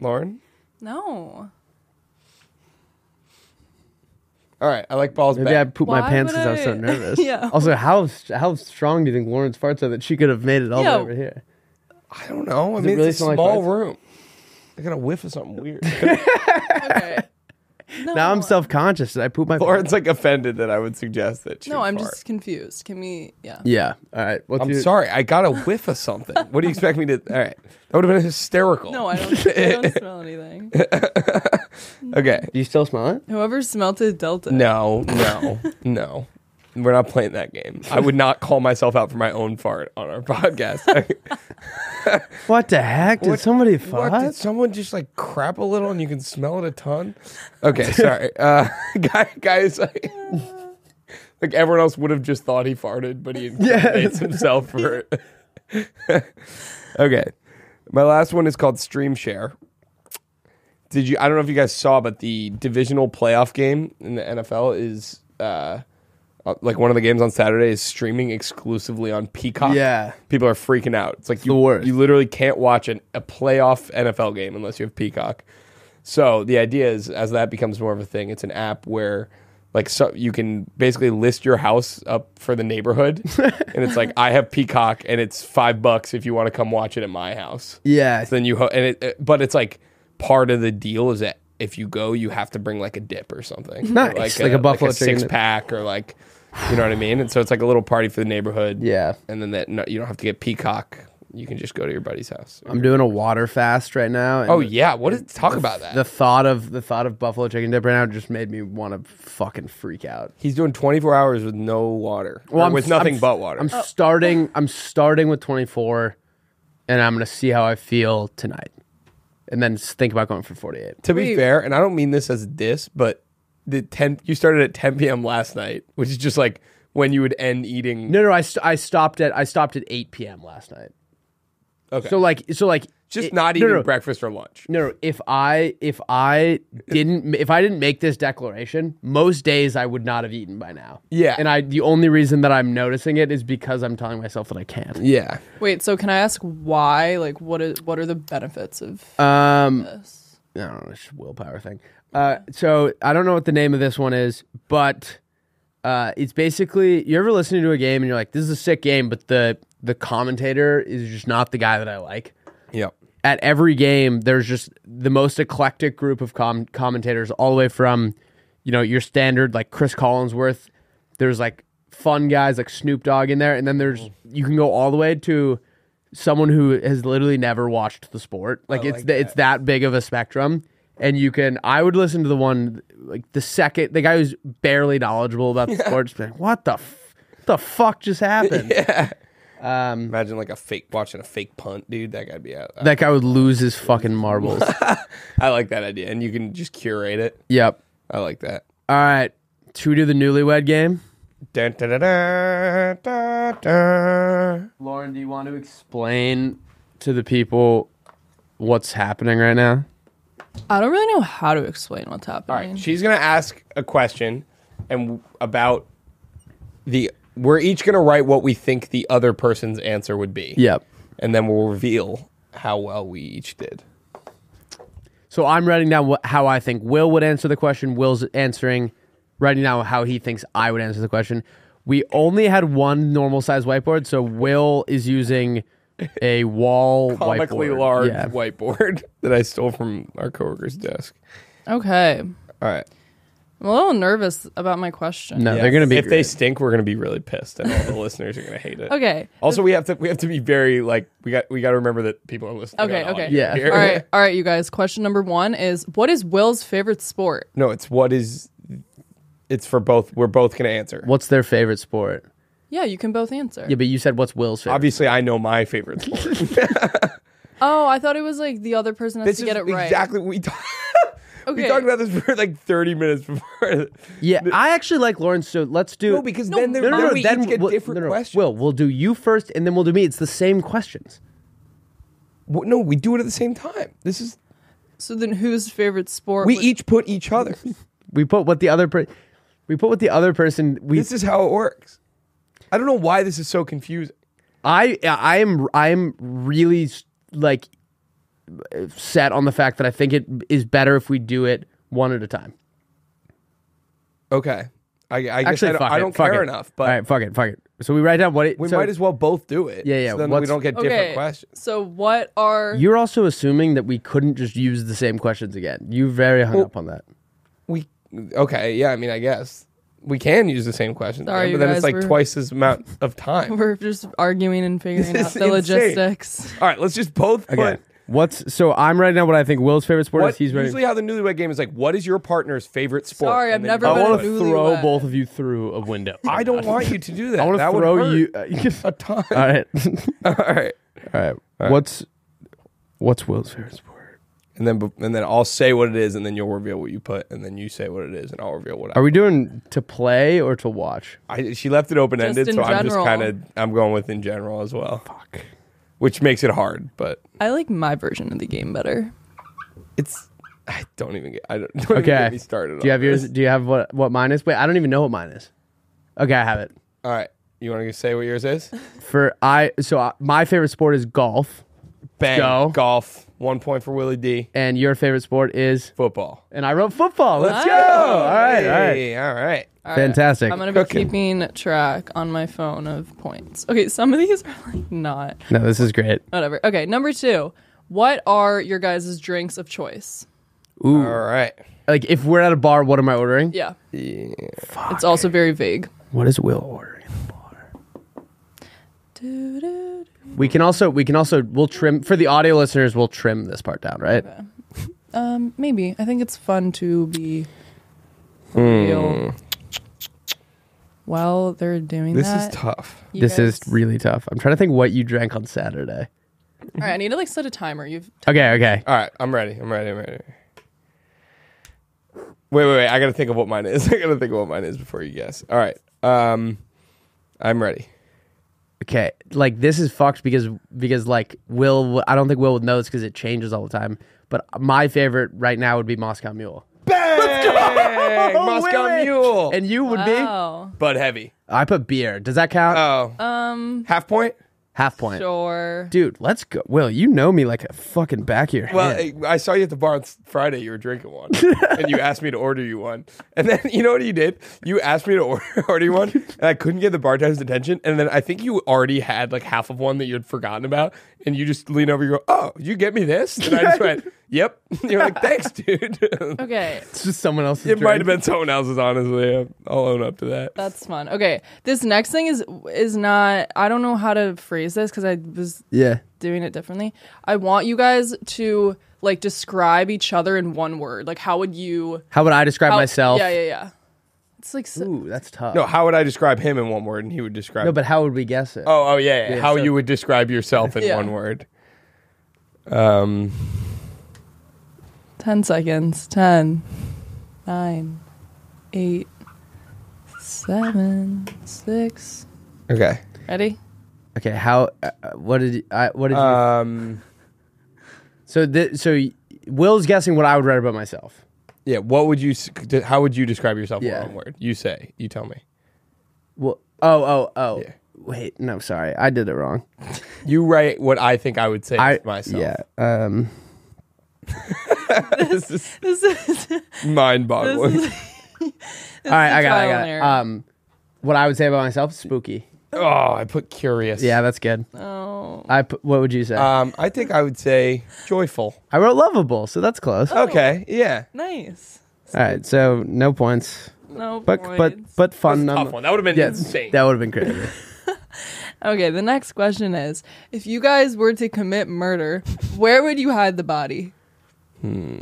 Lauren? No. All right. I like balls maybe i back. pooped my pants because I was so *laughs* nervous Yeah. also how how strong do you think lauren's farts are that she could have made it all the way over here I don't know. I it mean, really it's a smell like small room. I got a whiff of something weird. *laughs* Okay. No. now i'm self-conscious did i poop my Lauren's like offended that I would suggest that. No, I'm fart. just confused. Can we? Yeah. yeah all right what's I'm your- sorry. I got a whiff of something. What do you expect me to? All right. That would have been hysterical. No, I don't, I don't *laughs* smell anything. Okay. do you still smell it Whoever smelt it dealt it. No. No. no. We're not playing that game. I would not call myself out for my own fart on our *laughs* podcast. *laughs* what the heck did What- somebody What? fart Did someone just like crap a little and you can smell it a ton? Okay, *laughs* sorry. Uh, guy, guys, like, like everyone else would have just thought he farted, but he incriminates himself for it. okay, my last one is called Stream Share. Did you? I don't know if you guys saw, but the divisional playoff game in the NFL is uh, uh, like one of the games on Saturday is streaming exclusively on Peacock yeah people are freaking out. It's like you, the worst. you literally can't watch an, a playoff NFL game unless you have Peacock. So the idea is, as that becomes more of a thing, it's an app where like so you can basically list your house up for the neighborhood, *laughs* and it's like I have Peacock, and it's five bucks if you want to come watch it at my house. yeah So then you ho- and it, it- but it's like part of the deal is that if you go, you have to bring like a dip or something, Nice. Or Like a buffalo like chicken six pack or like you know what I mean. And so it's like a little party for the neighborhood yeah and then that no, you don't have to get Peacock. You can just go to your buddy's house. i'm doing a water fast right now and oh yeah, what is talk about that? the thought of the thought of buffalo chicken dip right now just made me want to fucking freak out. He's doing 24 hours with no water, Well, I'm- with nothing I'm- but water. I'm starting. I'm starting with 24, and I'm gonna see how I feel tonight, and then s- think about going for 48. to be Wait. fair, and I don't mean this as a diss, but the 10 you started at 10 p.m. last night, which is just like when you would end eating. No, no, I, st- I stopped at I stopped at 8 p.m. last night. Okay, So like so like just it- not eating no, breakfast or lunch. No, no, if I if I didn't if I didn't make this declaration, most days I would not have eaten by now. Yeah. and I the only reason that I'm noticing it is because I'm telling myself that I can't. Yeah, Wait. So can I ask why? Like, what is what are the benefits of Um, this? I don't know, it's a willpower thing. Uh, so I don't know what the name of this one is, but uh, it's basically you ever listening to a game and you're like, this is a sick game, but the the commentator is just not the guy that I like. yep. At every game, there's just the most eclectic group of com- commentators, all the way from, you know, your standard like Chris Collinsworth. There's like fun guys like Snoop Dogg in there, and then there's mm-hmm. you can go all the way to someone who has literally never watched the sport. Like it's like the, it's that big of a spectrum. And you can, I would listen to the one like the second the guy who's barely knowledgeable about the *laughs* sport. Just be like, what the, f- the fuck just happened? *laughs* Yeah. Um, Imagine like a fake watching a fake punt, dude. That gotta be out. that guy would lose his fucking marbles. *laughs* I like that idea, and you can just curate it. yep. I like that. All right. Should we do the newlywed game? Dun, dun, dun, dun, dun, dun. Lauren, do you want to explain to the people what's happening right now? I don't really know how to explain what's happening. right, she's gonna ask a question, and w- about the. We're each gonna write what we think the other person's answer would be. Yep. and then we'll reveal how well we each did. So I'm writing down what, how I think Will would answer the question. Will's answering, writing down how he thinks I would answer the question. We only had one normal size whiteboard, so Will is using a *laughs* wall Comically whiteboard. large Yeah. whiteboard *laughs* that I stole from our coworker's desk. Okay. All right. I'm a little nervous about my question. No, Yeah. they're gonna be If they great. stink, we're gonna be really pissed, and all the *laughs* listeners are gonna hate it. Okay. Also, we have to we have to be very like we got we got to remember that people are listening. Okay, on okay. audio Yeah. here. All right. *laughs* All right, you guys. Question number one is what is Will's favorite sport? No, it's what is. It's for both. We're both gonna answer. What's their favorite sport? Yeah, you can both answer. Yeah, but you said what's Will's favorite? Obviously, I know my favorite sport. *laughs* Oh, I thought it was like the other person has this to get it right. exactly what we talked. Okay. We talked about this *laughs* for like thirty minutes before. Yeah, I actually like Lawrence. So let's do. No, because then, there, no, no, then no, we then each get we'll- different no, no, questions. Will, we'll do you first, and then we'll do me. It's the same questions. Well, no, we do it at the same time. This is So then whose favorite sport? we would- each put each other. *laughs* We put what the other per- we put what the other person we this is how it works. I don't know why this is so confusing. I I am I am really like set on the fact that I think it is better if we do it one at a time. Okay, I, I guess Actually, I don't, fuck I don't fuck care it. enough, but All right, fuck it, fuck it. So we write down what it. we so might as well both do it. Yeah, yeah, So then we what's- don't get different okay. questions. So what are You're also assuming that we couldn't just use the same questions again. You very hung Well- up on that. We okay, yeah. I mean, I guess we can use the same questions, Sorry, again, you but then guys, it's like we're- twice as amount of *laughs* time. we're just arguing and figuring This out is the insane. logistics. All right, let's just both put. Okay. What's so I'm writing down what I think Will's favorite sport What, is. He's writing. usually, how the newlywed game is like, what is your partner's favorite sport? Sorry, I've then never you I been both a want to throw newlywed. both of you through a window. *laughs* I don't want you to do that. I want that to would throw hurt you. uh, a ton. *laughs* all right, All right. all right. What's what's Will's favorite sport? and then be- and then I'll say what it is, and then you'll reveal what you put, and then you say what it is, and I'll reveal what I. Are we doing to play or to watch? I she left it open ended, Just so in I'm just general. kind of I'm going with in general as well, Fuck. which makes it hard, but I like my version of the game better. it's I don't even get I don't, *laughs* don't even Okay. get me started. Do you on have yours? this. Do you have what what mine is? Wait, I don't even know what mine is. Okay, I have it. All right, you want to say what yours is? For I so I, my favorite sport is golf, Bang, go. golf. One point for Willie D. and your favorite sport is. Football. And I wrote football. Let's go! Wow. All right, all right. Hey, all right. All right, Fantastic. I'm gonna be Cooking. keeping track on my phone of points. Okay, some of these *laughs* are like not No, this is great. whatever. Okay, number two. What are your guys' drinks of choice? Ooh, All right. like if we're at a bar, what am I ordering? Yeah, Yeah. it's also very vague. What is Will ordering at the bar? Doo-doo. We can also we can also we'll trim for the audio listeners. We'll trim this part down, right? Um, maybe. I think it's fun to be Hmm. real. While they're doing This that, is tough. you this is really tough. I'm trying to think what you drank on Saturday. All right, I need to like set a timer. You've Okay, okay. All right, I'm ready. I'm ready. I'm ready. Wait, wait, wait. I gotta think of what mine is. *laughs* I gotta think of what mine is before you guess. All right. Um, I'm ready. Okay, like this is fucked because because like Will, I don't think Will would know this because it changes all the time. But my favorite right now would be Moscow Mule, Bang! Let's go! *laughs* Moscow Wait, wait. Mule. and you would wow. Bud Heavy. I put beer. Does that count? Oh, Um, half point. Half point, sure. dude. Let's go. Will, you know me like a fucking back here. Well, hand. I I saw you at the bar on Friday. You were drinking one, *laughs* and you asked me to order you one. And then *laughs* you know what you did? You asked me to order, *laughs* order you one, and I couldn't get the bartender's attention. And then I think you already had like half of one that you had forgotten about, and you just lean over. You go, "Oh, you get me this?" And I just went, "Yep." *laughs* You're like, "Thanks, dude." *laughs* Okay, it's just someone else's. it might have been someone else's. Honestly, I'll own up to that. that's fun. Okay, this next thing is is not. I don't know how to phrase this because I was Yeah. doing it differently. I want you guys to like describe each other in one word. Like, how would you How would I describe how- myself? Yeah, yeah, yeah. It's like so, Ooh, that's tough. No, how would I describe him in one word? And he would describe. no, but how would we guess it? oh, oh yeah, yeah. Yeah, how so- you would describe yourself in *laughs* Yeah. one word? Um. Ten seconds. Ten, nine, eight, seven, six. Okay. Ready? Okay, how? Uh, what did I? What did you? Um. So th- so y- Will's guessing what I would write about myself. Yeah. What would you? s- d- How would you describe yourself Yeah. in one word? You say. You tell me. Well, oh oh oh. Yeah. Wait, no, sorry, I did it wrong. You write what I think I would say I myself. yeah. Um, *laughs* this is This is mind-boggling. this is *laughs* all right, I got it. I got it. Um, what I would say about myself, spooky. oh, I put curious. Yeah, that's good. oh. I put, what would you say? Um, I think I would say joyful. I wrote lovable, so that's close. Oh. Okay. Yeah. Nice. All right, so no points, No but points. but but fun. That's a tough none- one. That would have been Yes, insane. that would have been crazy. *laughs* Okay, the next question is if you guys were to commit murder, where would you hide the body? Hmm.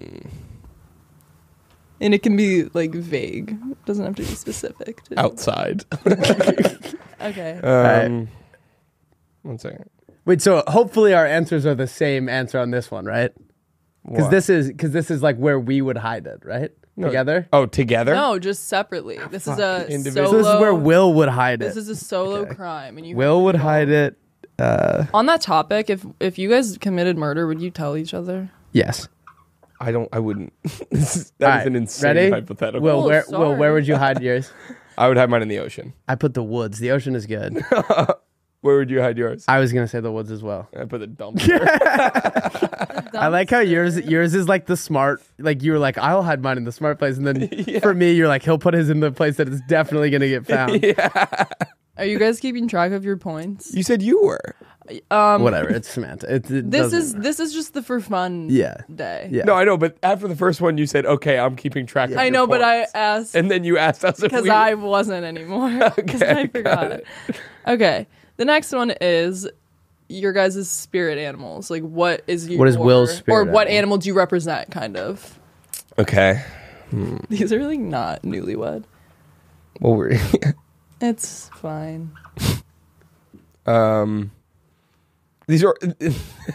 And it can be like vague. It doesn't have to be specific. to- Outside. *laughs* Okay. Um, One second. Wait, so hopefully our answers are the same answer on this one, right? Because this is because this is like where we would hide it, right? No. Together. Oh, together. no, just separately. This is a Individual. solo. So this is where Will would hide it. This is a solo Okay. crime, and you. Will would hide it. Uh, On that topic, if if you guys committed murder, would you tell each other? yes. I don't. I wouldn't. *laughs* this is, that All is right, an insane ready? hypothetical. Will, Oh, where Will, where would you hide yours? *laughs* I would have mine in the ocean. I put the woods. The ocean is good. *laughs* Where would you hide yours? I was gonna say the woods as well. I put the dumpster. I like how yours yours is like the smart. Like you were like, I'll hide mine in the smart place, and then Yeah. for me, you're like, he'll put his in the place that is definitely gonna get found. Are you guys keeping track of your points? you said you were. Um, Whatever. It's semantic. It, it This is matter. this is just the for fun Yeah. day. Yeah. No, I know, but after the first one, you said, "Okay, I'm keeping track." of I your know, but I asked And then you asked us because we. I wasn't anymore. *laughs* *laughs* Because Okay, I forgot. it. Okay, the next one is your guys' spirit animals. Like, what is your What is Will's spirit or what animal? animal do you represent? Kind of. Okay. These are like not newlywed. Well, we're. *laughs* It's fine. um. These are. *laughs*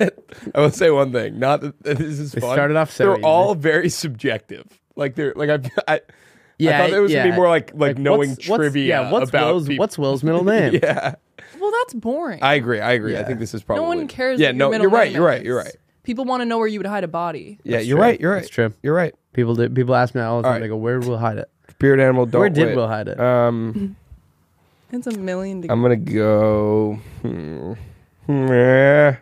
I will say one thing. Not that that this is They fun. started off so They're easy. all very subjective. Like they're like I. I Yeah, I thought there was gonna be more like like, knowing what's- what's- trivia yeah, what's about Will's, people. what's Will's middle *laughs* name? yeah, Well, that's boring. I agree. I agree. I think this is probably no one cares. Yeah, what your no, middle you're right. name You're right. You're right. People want to know where you would hide a body. Yeah, That's you're true. right. You're right. That's true. You're right. People do. People ask me all the time. right. They go, "Where would will hide it? Spirit animal. Don't Where did wait. Will hide it?" Um, It's a million. To I'm gonna go. Hmm. Oh,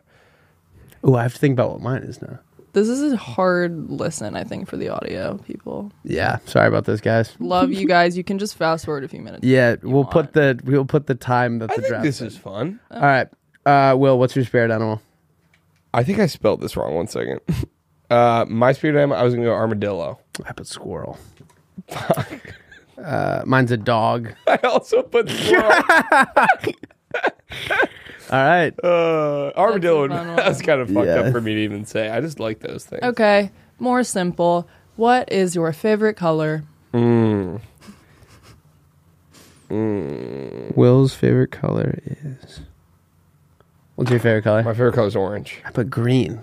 I have to think about what mine is now. This is a hard listen, I think, for the audio people. Yeah, sorry about this, guys. Love *laughs* you guys. You can just fast forward a few minutes. Yeah, we'll put want. the we'll put the time that I the think draft. this in. is fun. all right. Uh, Will, what's your spirit animal? I think I spelled this wrong. One second. *laughs* Uh, my spirit animal. I was gonna go armadillo. I put squirrel. Uh, mine's a dog. *laughs* I also put squirrel. All right. uh, armadillo. fun *laughs* one. That's kind of fucked Yeah. up for me to even say. I just like those things. Okay, more simple. What is your favorite color? Mm. Will's favorite color is. What's your favorite color? My favorite color is orange. I put green.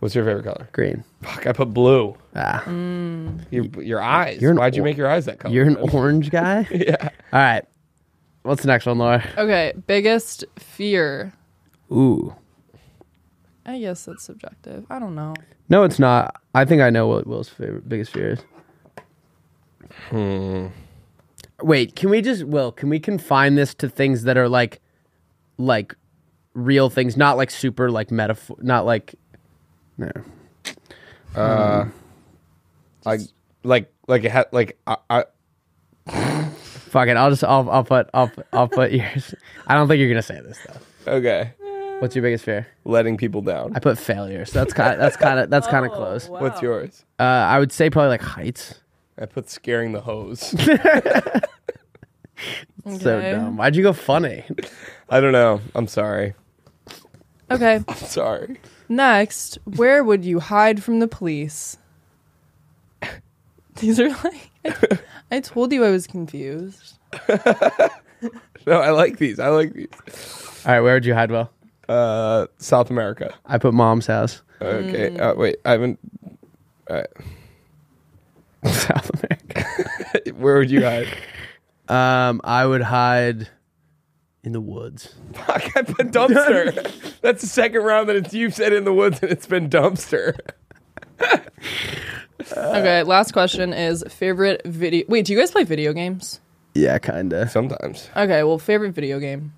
What's your favorite color? Green. Fuck, I put blue. Ah, Your, your eyes. You're an Why'd you or- make your eyes that color? you're an man? orange guy. *laughs* yeah. All right. What's the next one, Laura? Okay, biggest fear. Ooh. I guess that's subjective. I don't know. No, it's not. I think I know what Will's favorite biggest fear is. Hmm. Wait, can we just Will? Can we confine this to things that are like, like, real things, not like super like metaphor, not like. No. Uh, I like like it had like I, I Fuck it. I'll just I'll I'll put I'll put- I'll put yours. I don't think you're gonna say this though. okay What's your biggest fear? letting people down. I put failures. That's kind. That's kind of. That's kind of Oh, close. wow. What's yours? Uh, I would say probably like heights. I put scaring the hose. *laughs* So dumb. Why'd you go funny? I don't know. I'm sorry. Okay, *laughs* I'm sorry. next, where would you hide from the police? *laughs* These are like. I, I told you I was confused. *laughs* No, I like these. I like these. All right, where would you hide? Well, Uh, South America. I put mom's house. Okay. Mm. Uh, wait, I haven't. All *laughs* South America. *laughs* Where would you hide? Um, I would hide in the woods. Fuck, I put dumpster. That's the second round that it's you've said in the woods and it's been dumpster. *laughs* Okay, last question is favorite video. Wait, do you guys play video games? Yeah, kinda. Sometimes. Okay, well, favorite video game.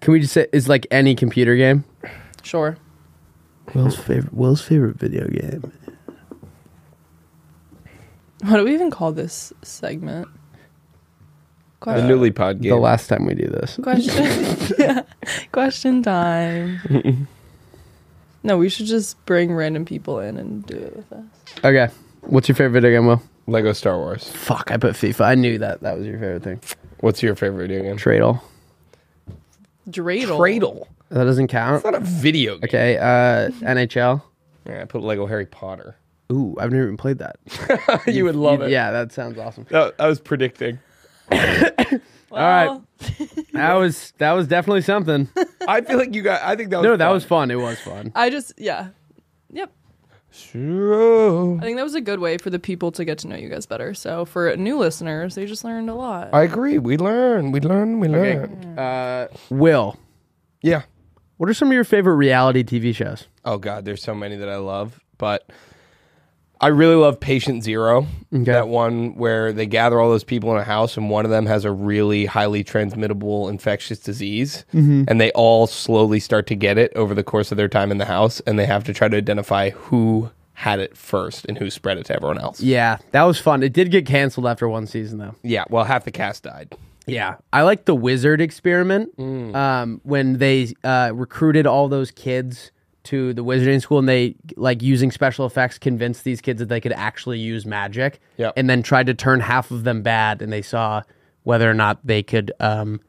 Can we just say is like any computer game? Sure. Will's favorite. Will's favorite video game. What do we even call this segment? The Question. newly pod game. The last time we do this. question. *laughs* *laughs* yeah. Question time. no, we should just bring random people in and do it with us. Okay. What's your favorite video game, Will? Lego Star Wars. Fuck, I put FIFA. I knew that that was your favorite thing. What's your favorite video game? Tradle. Dreidel. Cradle. That doesn't count. It's not a video game. Okay. Uh, NHL. Yeah, I put Lego Harry Potter. Ooh, I've never even played that. *laughs* you would love it. Yeah, that sounds awesome. That, I was predicting. *coughs* Well, right. That was that was definitely something. I feel like you got. I think that was. No, that fun. was fun. It was fun. I just, yeah. Yep. Sure. I think that was a good way for the people to get to know you guys better. So for new listeners, they just learned a lot. I agree. We learn. We learn. We learn. Uh, Will, Yeah. what are some of your favorite reality TV shows? Oh God, there's so many that I love, but I really love Patient Zero. That one where they gather all those people in a house, and one of them has a really highly transmittable infectious disease, and they all slowly start to get it over the course of their time in the house, and they have to try to identify who had it first and who spread it to everyone else. Yeah, that was fun. It did get canceled after one season though. Yeah, well, half the cast died. Yeah, I like the wizard experiment. Mm. Um, when they uh, recruited all those kids to the wizarding school, and they like using special effects convinced these kids that they could actually use magic. Yep. and then tried to turn half of them bad, and they saw whether or not they could um,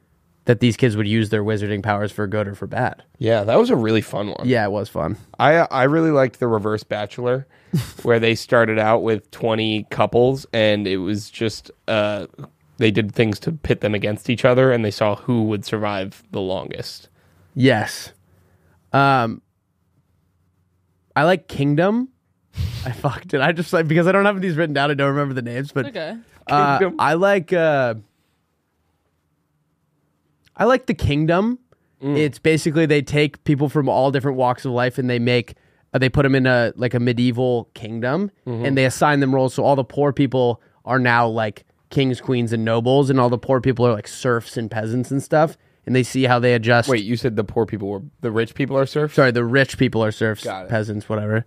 that these kids would use their wizarding powers for good or for bad. Yeah, that was a really fun one. Yeah, it was fun. I I really liked the Reverse Bachelor, *laughs* where they started out with twenty couples, and it was just uh, they did things to pit them against each other, and they saw who would survive the longest. Yes. Um I like Kingdom. I *laughs* fucked it. I just like because I don't have these written down, I don't remember the names, but Okay. uh, Kingdom. I like uh I like the Kingdom. It's basically they take people from all different walks of life and they make uh, they put them in a like a medieval kingdom and they assign them roles so all the poor people are now like kings, queens and nobles and all the poor people are like serfs and peasants and stuff and they see how they adjust Wait, you said the poor people were the rich people are serfs? sorry, the rich people are serfs, Got it. peasants, whatever,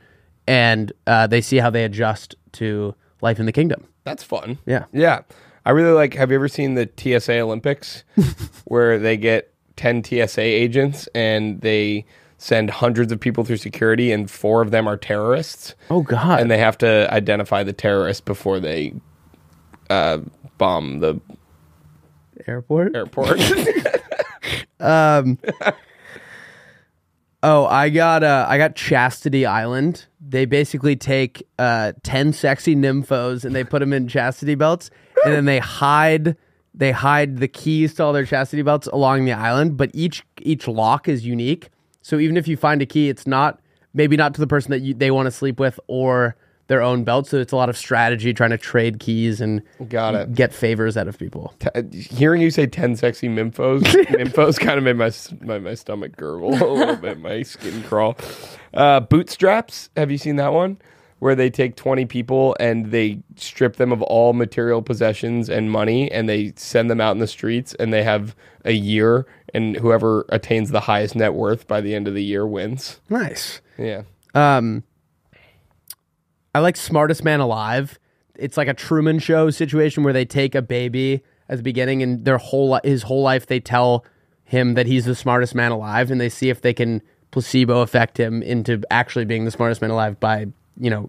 and uh, they see how they adjust to life in the kingdom. That's fun. Yeah. Yeah. I really like have you ever seen the TSA Olympics *laughs* where they get 10 TSA agents and they send hundreds of people through security and four of them are terrorists Oh God! and they have to identify the terrorists before they uh, bomb the airport. airport. *laughs* *laughs* *laughs* Oh, I got uh, I got Chastity Island. They basically take uh, ten sexy nymphos and they put them in chastity belts, and then they hide they hide the keys to all their chastity belts along the island. But each each lock is unique, so even if you find a key, it's not maybe not to the person that you, they want to sleep with or their own belt. So it's a lot of strategy trying to trade keys and Got it. get favors out of people. T- hearing you say 10 sexy nymphos, nymphos *laughs* kind of made my, my my stomach gurgle a little bit, my skin crawl. Uh, bootstraps, have you seen that one? Where they take 20 people and they strip them of all material possessions and money and they send them out in the streets and they have a year and whoever attains the highest net worth by the end of the year wins. Nice. Yeah. Um, I like Smartest Man Alive. It's like a Truman Show situation where they take a baby at the beginning and their whole his whole life they tell him that he's the smartest man alive and they see if they can placebo affect him into actually being the smartest man alive by you know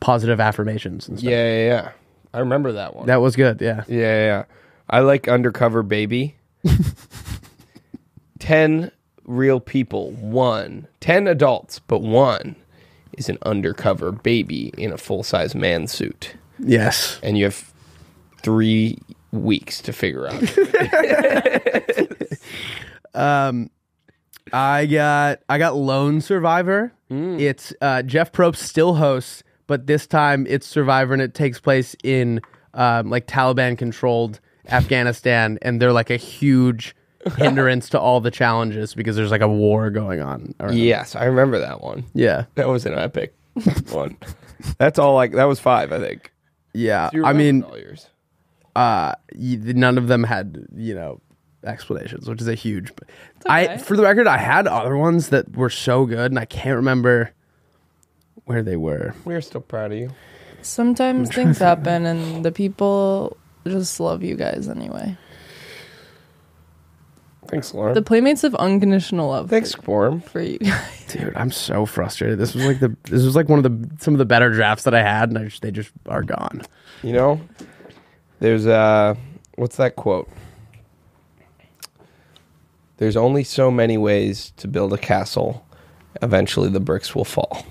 positive affirmations and stuff. Yeah, yeah, yeah. I remember that one. That was good. Yeah. Yeah, yeah, yeah. I like Undercover Baby. *laughs* 10 real people, one. 10 adults, but one is an undercover baby in a full size man suit. Yes. And you have three weeks to figure out. *laughs* Um, I got I got Lone Survivor. It's uh, Jeff Probst still hosts, but this time it's Survivor and it takes place in um, like Taliban controlled Afghanistan, and they're like a huge *laughs* hindrance to all the challenges because there's like a war going on. around. Yes, I remember that one. Yeah. That was an epic *laughs* one. That's all. Like that was five, I think. Yeah. Do you I remember mean, all yours? uh, y- none of them had, you know, explanations, which is a huge. I, okay. for the record, I had other ones that were so good and I can't remember where they were. we're still proud of you. Sometimes *laughs* things happen and the people just love you guys anyway. Thanks, Lauren. The playmates of unconditional love. Thanks, Form. for you *laughs* guys. Dude, I'm so frustrated. This was like the this was like one of the some of the better drafts that I had, and I just, they just are gone. You know, there's uh, what's that quote? There's only so many ways to build a castle. Eventually, the bricks will fall.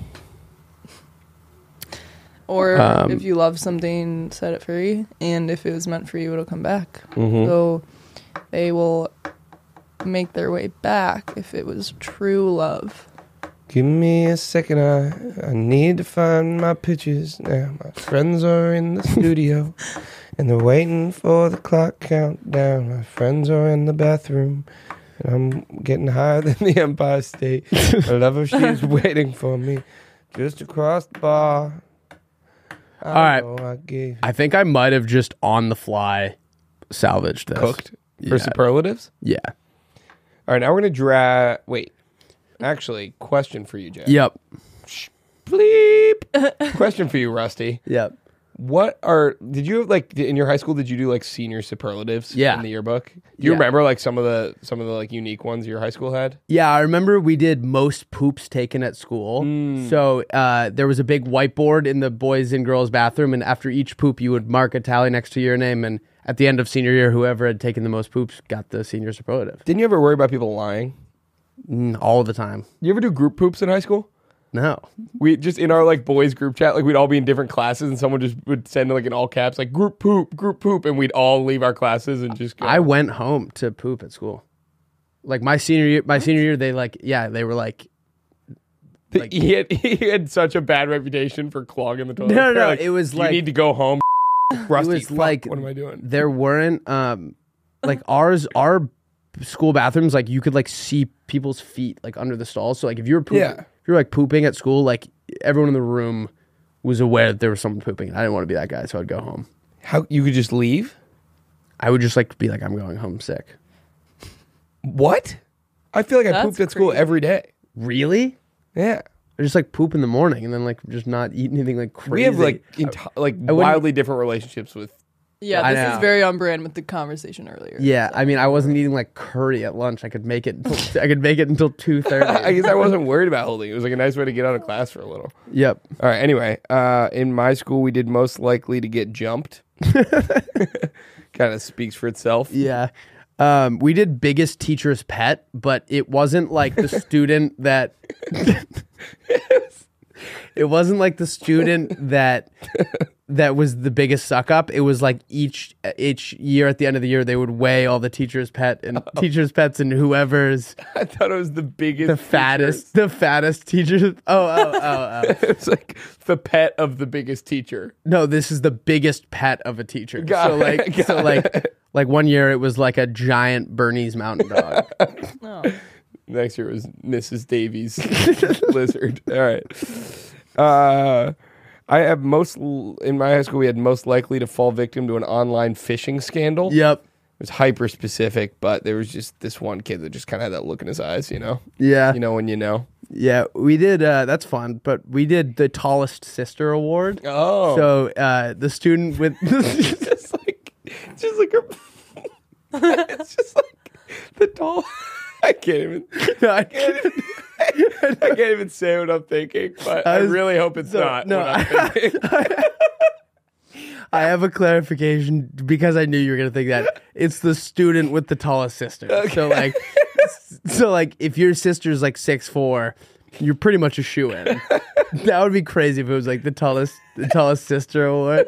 Or Um, if you love something, set it free. And if it was meant for you, it'll come back. Mhm. So they will make their way back if it was true love. Give me a second. I, I need to find my pictures now. My friends are in the studio *laughs* and they're waiting for the clock countdown. My friends are in the bathroom and I'm getting higher than the Empire State. *laughs* My lover, she's waiting for me just across the bar. I All right. I I think I might have just on the fly salvaged this. cooked for Yeah. superlatives. Yeah. All right, now we're gonna draw. Wait, actually, question for you, Jay. Yep. Bleep. *laughs* question for you, Rusty. Yep. What are did you have like in your high school? Did you do like senior superlatives? Yeah. in the yearbook. Do you Yeah. remember like some of the some of the like unique ones your high school had? Yeah, I remember we did most poops taken at school. So uh, there was a big whiteboard in the boys and girls bathroom, and after each poop, you would mark a tally next to your name, and at the end of senior year, whoever had taken the most poops got the senior superlative Didn't you ever worry about people lying? Mm, all the time. You ever do group poops in high school? No. We just in our like boys group chat, like we'd all be in different classes, and someone just would send like in all caps like group poop, group poop, and we'd all leave our classes and just go. I went home to poop at school. Like my senior year, my senior year, they like, yeah, they were like, like- he had *laughs* he had such a bad reputation for clogging the toilet. No, no, no, it was like you need to go home. Rusty, was fuck, like- what am I doing? there weren't, um, like ours, our school bathrooms, like you could like see people's feet like under the stalls. So like if you were pooping, Yeah. if you were like pooping at school, like everyone in the room was aware that there was someone pooping. And I didn't want to be that guy, so I'd go home. How you could just leave? I would just like be like, I'm going home sick. What? I feel like I That's pooped at school crazy. every day. Really? Yeah. I just like poop in the morning and then like just not eat anything like crazy. We have like enti- like wouldn't- wildly different relationships with. Yeah, I this know. is very on brand with the conversation earlier. Yeah, I mean, I wasn't eating like curry at lunch. I could make it. Until, I could make it until two *laughs* I thirty. guess I wasn't worried about holding. It was like a nice way to get out of class for a little. yep. All right. Anyway, uh, in my school, we did most likely to get jumped. *laughs* *laughs* kind of speaks for itself. Yeah. Um, we did biggest teacher's pet, but it wasn't like the *laughs* student that. *laughs* it wasn't like the student that that was the biggest suck up. It was like each each year at the end of the year they would weigh all the teacher's pet and *laughs* teacher's pets and whoever's *laughs* I thought it was the biggest, the fattest the fattest teachers. *laughs* Oh oh oh oh. it's like the pet of the biggest teacher. No, this is the biggest pet of a teacher. Got so it, like so like like one year it was like a giant Bernese mountain dog. Oh. Next year it was Mrs. Davies lizard. All right. Uh, I have most in my high school. We had most likely to fall victim to an online phishing scandal. yep. It was hyper specific, but there was just this one kid that just kind of had that look in his eyes. You know. Yeah. You know when you know. Yeah, we did. Uh, that's fun, but we did the tallest sister award. Oh. So uh, the student with *laughs* *laughs* just like, just like a. *laughs* it's just like the tall. *laughs* I can't even. I can't even say what I'm thinking, but I, I really hope it's so, not. no, what I'm. *laughs* *laughs* I have a clarification because I knew you were gonna think that it's the student with the tallest sister. So like, so like if your sister's like six four, you're pretty much a shoe in. that would be crazy if it was like the tallest the tallest sister award.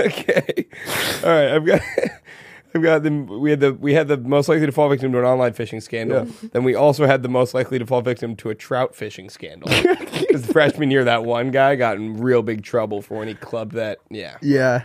okay. All right. I've got. I've got them. We had the we had the most likely to fall victim to an online phishing scandal. Then we also had the most likely to fall victim to a trout fishing scandal. *laughs* Because the freshman year, that one guy got in real big trouble for when he clubbed that. Yeah. Yeah.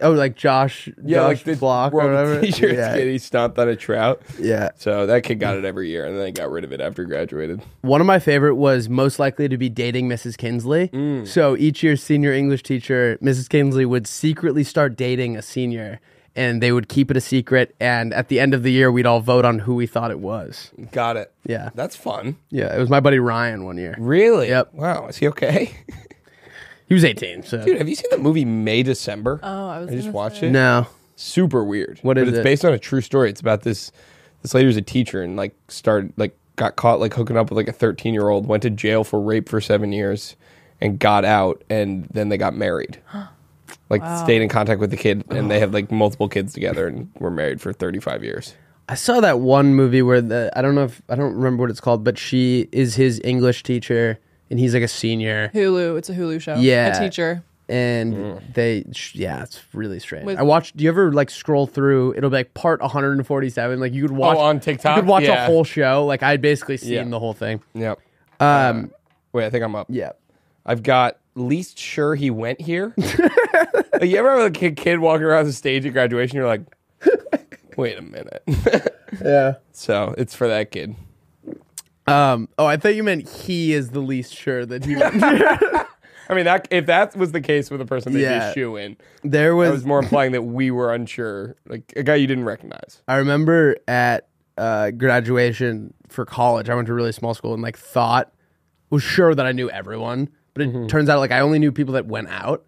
Oh, like Josh, Yeah, Josh like the Block or whatever. *laughs* T-shirts yeah. kid, he stomped on a trout. yeah. So that kid got it every year, and then they got rid of it after he graduated. One of my favorite was most likely to be dating Mrs. Kinsley. Mm. So each year, senior English teacher, Mrs. Kinsley, would secretly start dating a senior, and they would keep it a secret. And at the end of the year, we'd all vote on who we thought it was. Got it. Yeah, That's fun. yeah. It was my buddy Ryan one year. Really? Yep. Wow. Is he okay? He was eighteen. So Dude, have you seen the movie May December? Oh, I was. I just gonna watched say. it. no. Super weird. What but it's it? based on a true story. It's about this this lady was a teacher and like started like got caught like hooking up with like a 13 year old, went to jail for rape for seven years, and got out, and then they got married. *gasps* Like Wow. stayed in contact with the kid, and they had like multiple kids together, and were married for 35 years. I saw that one movie where the I don't know if I don't remember what it's called, but she is his English teacher, and he's like a senior. Hulu. It's a Hulu show. Yeah. A teacher. and they yeah it's really strange With- i watched do you ever like scroll through it'll be like part 147 like you could watch Oh, on TikTok? you could watch Yeah. a whole show like i'd basically seen Yeah. the whole thing Yep. um Wait, I think I'm up. yeah I've got least sure he went here. *laughs* like, you ever have like a kid walking around the stage at graduation? You're like, wait a minute. *laughs* yeah so it's for that kid. um oh i thought you meant he is the least sure that he went *laughs* I mean, that if that was the case with a person that Yeah. you shoe in, there was, was more implying that we were unsure, like a guy you didn't recognize. i remember at uh graduation for college i went to a really small school and like thought was sure that i knew everyone but it Mm-hmm. turns out like i only knew people that went out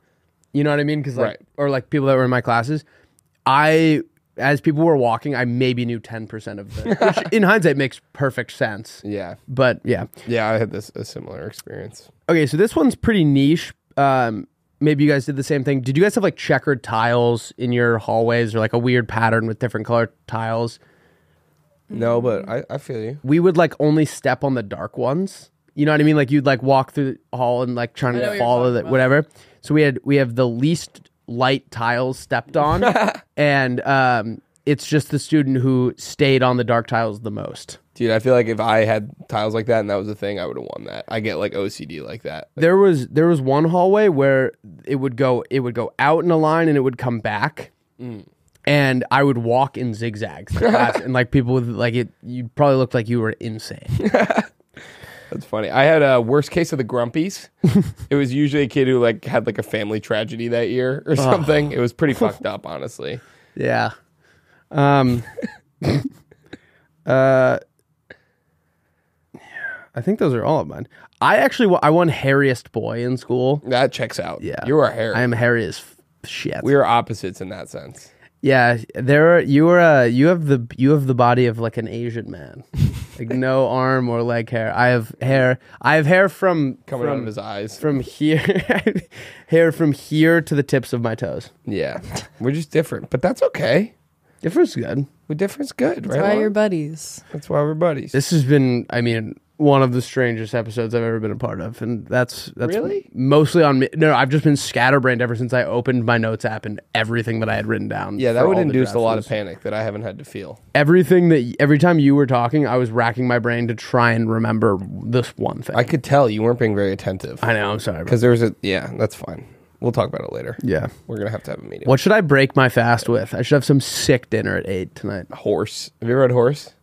you know what i mean because like Right. or like people that were in my classes i as people were walking i maybe knew 10% of them *laughs* which in hindsight makes perfect sense Yeah, but yeah yeah, I had this a similar experience. okay so this one's pretty niche um maybe you guys did the same thing did you guys have like checkered tiles in your hallways or like a weird pattern with different color tiles No, but I, I feel you. we would like only step on the dark ones. You know what I mean? Like you'd like walk through the hall and like trying to follow that whatever. So we had we have the least light tiles stepped on, *laughs* and um, it's just the student who stayed on the dark tiles the most. Dude, I feel like if I had tiles like that and that was a thing, I would have won that. I get like OCD like that. There was there was one hallway where it would go it would go out in a line and it would come back. Mm. And I would walk in zigzags, to class, *laughs* and like people with like it, you probably looked like you were insane. *laughs* That's funny. I had a worst case of the grumpies. *laughs* it was usually a kid who like had like a family tragedy that year or something. It was pretty *laughs* fucked up, honestly. Yeah. Um. *laughs* uh. I think those are all of mine. I actually I won hairiest boy in school. That checks out. Yeah. You are hairy. I am hairy as f- shit. we are opposites in that sense. Yeah, there are you are uh, you have the you have the body of like an Asian man, *laughs* like no arm or leg hair. I have hair. I have hair from Coming from, out of his eyes. from here, *laughs* hair from here to the tips of my toes. yeah. We're just different. But that's okay. Difference is good. We're different's good, That's right? why Lauren? you're buddies. That's why we're buddies. This has been, I mean, one of the strangest episodes I've ever been a part of, and that's that's Really? mostly on me. No, no, I've just been scatterbrained ever since I opened my notes app and everything that I had written down. yeah, that would induce a lot of panic that I haven't had to feel. Everything that every time you were talking, I was racking my brain to try and remember this one thing. I could tell you weren't being very attentive. I know. I'm sorry. Because there was a yeah, that's fine. We'll talk about it later. yeah. We're gonna have to have a meeting. What should I break my fast with? I should have some sick dinner at eight tonight. horse? Have you ever had horse?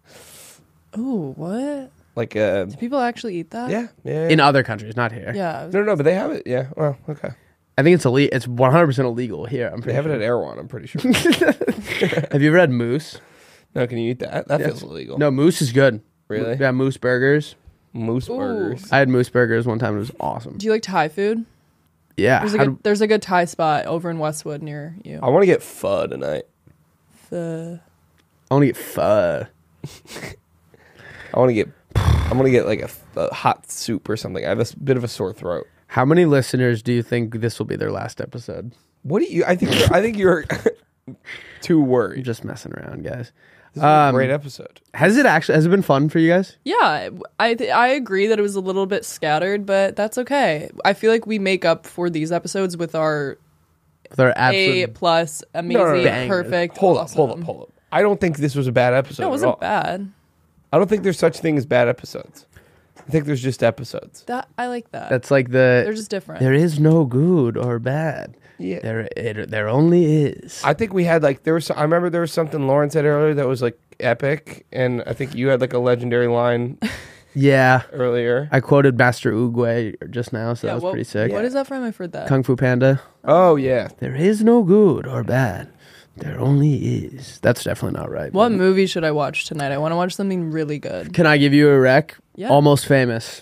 Oh, what? Like uh Do people actually eat that? yeah, yeah. yeah. In other countries, not here. Yeah. no, no, but they have it. Yeah. Well, okay. I think it's illegal. It's 100 percent illegal here. I'm They pretty have it sure. at Erewhon. I'm pretty sure. *laughs* Have you ever had moose? no, can you eat that? That Yes. feels illegal. No, moose is good. Really? Yeah, moose burgers. Moose Ooh. burgers. I had moose burgers one time. It was awesome. Do you like Thai food? Yeah. There's a how good there's a good Thai spot over in Westwood near you. I want to get pho tonight. The I want to get pho. *laughs* I want to get. I want to get like a, a hot soup or something. I have a bit of a sore throat. How many listeners do you think this will be their last episode? What do you? I think. You're, I think you're *laughs* too I'm worried. just messing around, guys. This is a Um, great episode. Has it actually has it been fun for you guys? yeah, I th- I agree that it was a little bit scattered, but that's okay. I feel like we make up for these episodes with our With our A plus amazing, no, no. Bangers. perfect. Hold up, hold up, hold up. I don't think this was a bad episode. No, it wasn't all. bad. I don't think there's such thing as bad episodes. I think there's just episodes. That I like that. That's like the They're just different. there is no good or bad. Yeah. There it, there only is. I think we had like there was. I remember there was something Lauren said earlier that was like epic, and I think you had like a legendary line *laughs* yeah. earlier. I quoted Master Oogway just now, so Yeah, that was what- pretty sick. What is that from? I've heard that. Kung Fu Panda. Oh yeah, There is no good or bad. There only is. That's definitely not right. what but- movie should I watch tonight? I want to watch something really good. Can I give you a rec? Yeah. Almost famous.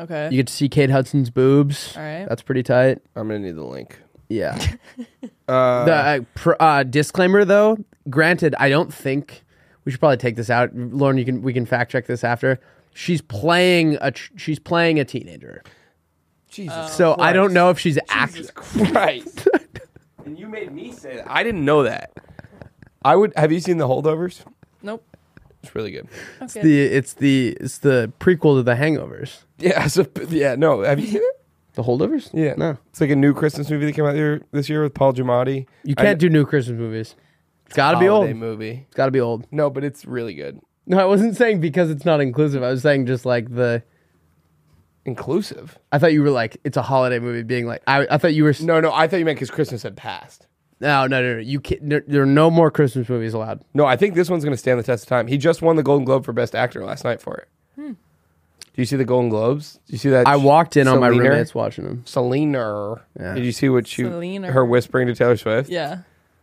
Okay. You get to see Kate Hudson's boobs. All right. That's pretty tight. I'm gonna need the link. Yeah. *laughs* Uh, the uh, pr- uh, disclaimer, though. Granted, I don't think we should probably take this out. Lauren, you can we can fact check this after. She's playing a tr- she's playing a teenager, Jesus. so I don't know if she's actually. Jesus Christ. *laughs* and you made me say that. I didn't know that. I would. Have you seen the holdovers? Nope. It's really good. Okay. The it's the it's the prequel to the Hangovers. Yeah. *laughs* So yeah. No. Have you seen it? The Holdovers? Yeah. No. It's like a new Christmas movie that came out here this year with Paul Giamatti. You can't kn- do new Christmas movies. It's got to be old. Holiday movie. It's got to be old. No, but it's really good. No, I wasn't saying because it's not inclusive. I was saying just like the. Inclusive. I thought you were like it's a holiday movie, being like I. I thought you were. s- No, no. I thought you meant because Christmas had passed. No, no, no, no. You can't. There, there are no more Christmas movies allowed. No, I think this one's going to stand the test of time. He just won the Golden Globe for Best Actor last night for it. Hmm. Do you see the Golden Globes? Do you see that? I walked in on my Selena? roommates watching them. Selena. Yeah. Did you see what she Selena. her whispering to Taylor Swift? Yeah.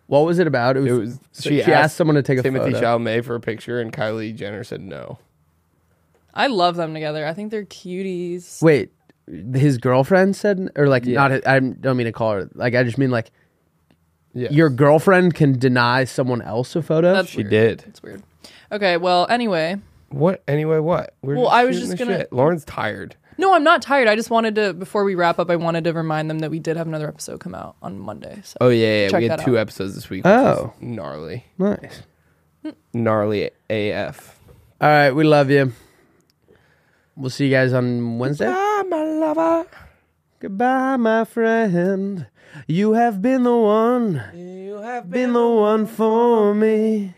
What was it about? It was. It was she, she, asked, someone to take a Timothée photo. Chalamet for a picture, and Kylie Jenner said no. I love them together. I think they're cuties. Wait, his girlfriend said, or like Yeah. not? I don't mean to call her. Like I just mean like Yeah, your girlfriend can deny someone else a photo. That's she weird. did. It's weird. Okay. Well, anyway. What? Anyway, what? We're Well, I was shooting just the gonna- shit. Lauren's tired. No, I'm not tired. I just wanted to before we wrap up. I wanted to remind them that we did have another episode come out on Monday. So Oh yeah, yeah. Check we had that two out. episodes this week. which Oh. gnarly, nice. gnarly AF. All right, we love you. We'll see you guys on Wednesday. Ah, my lover. Goodbye, my friend. You have been the one, You have been the one for me.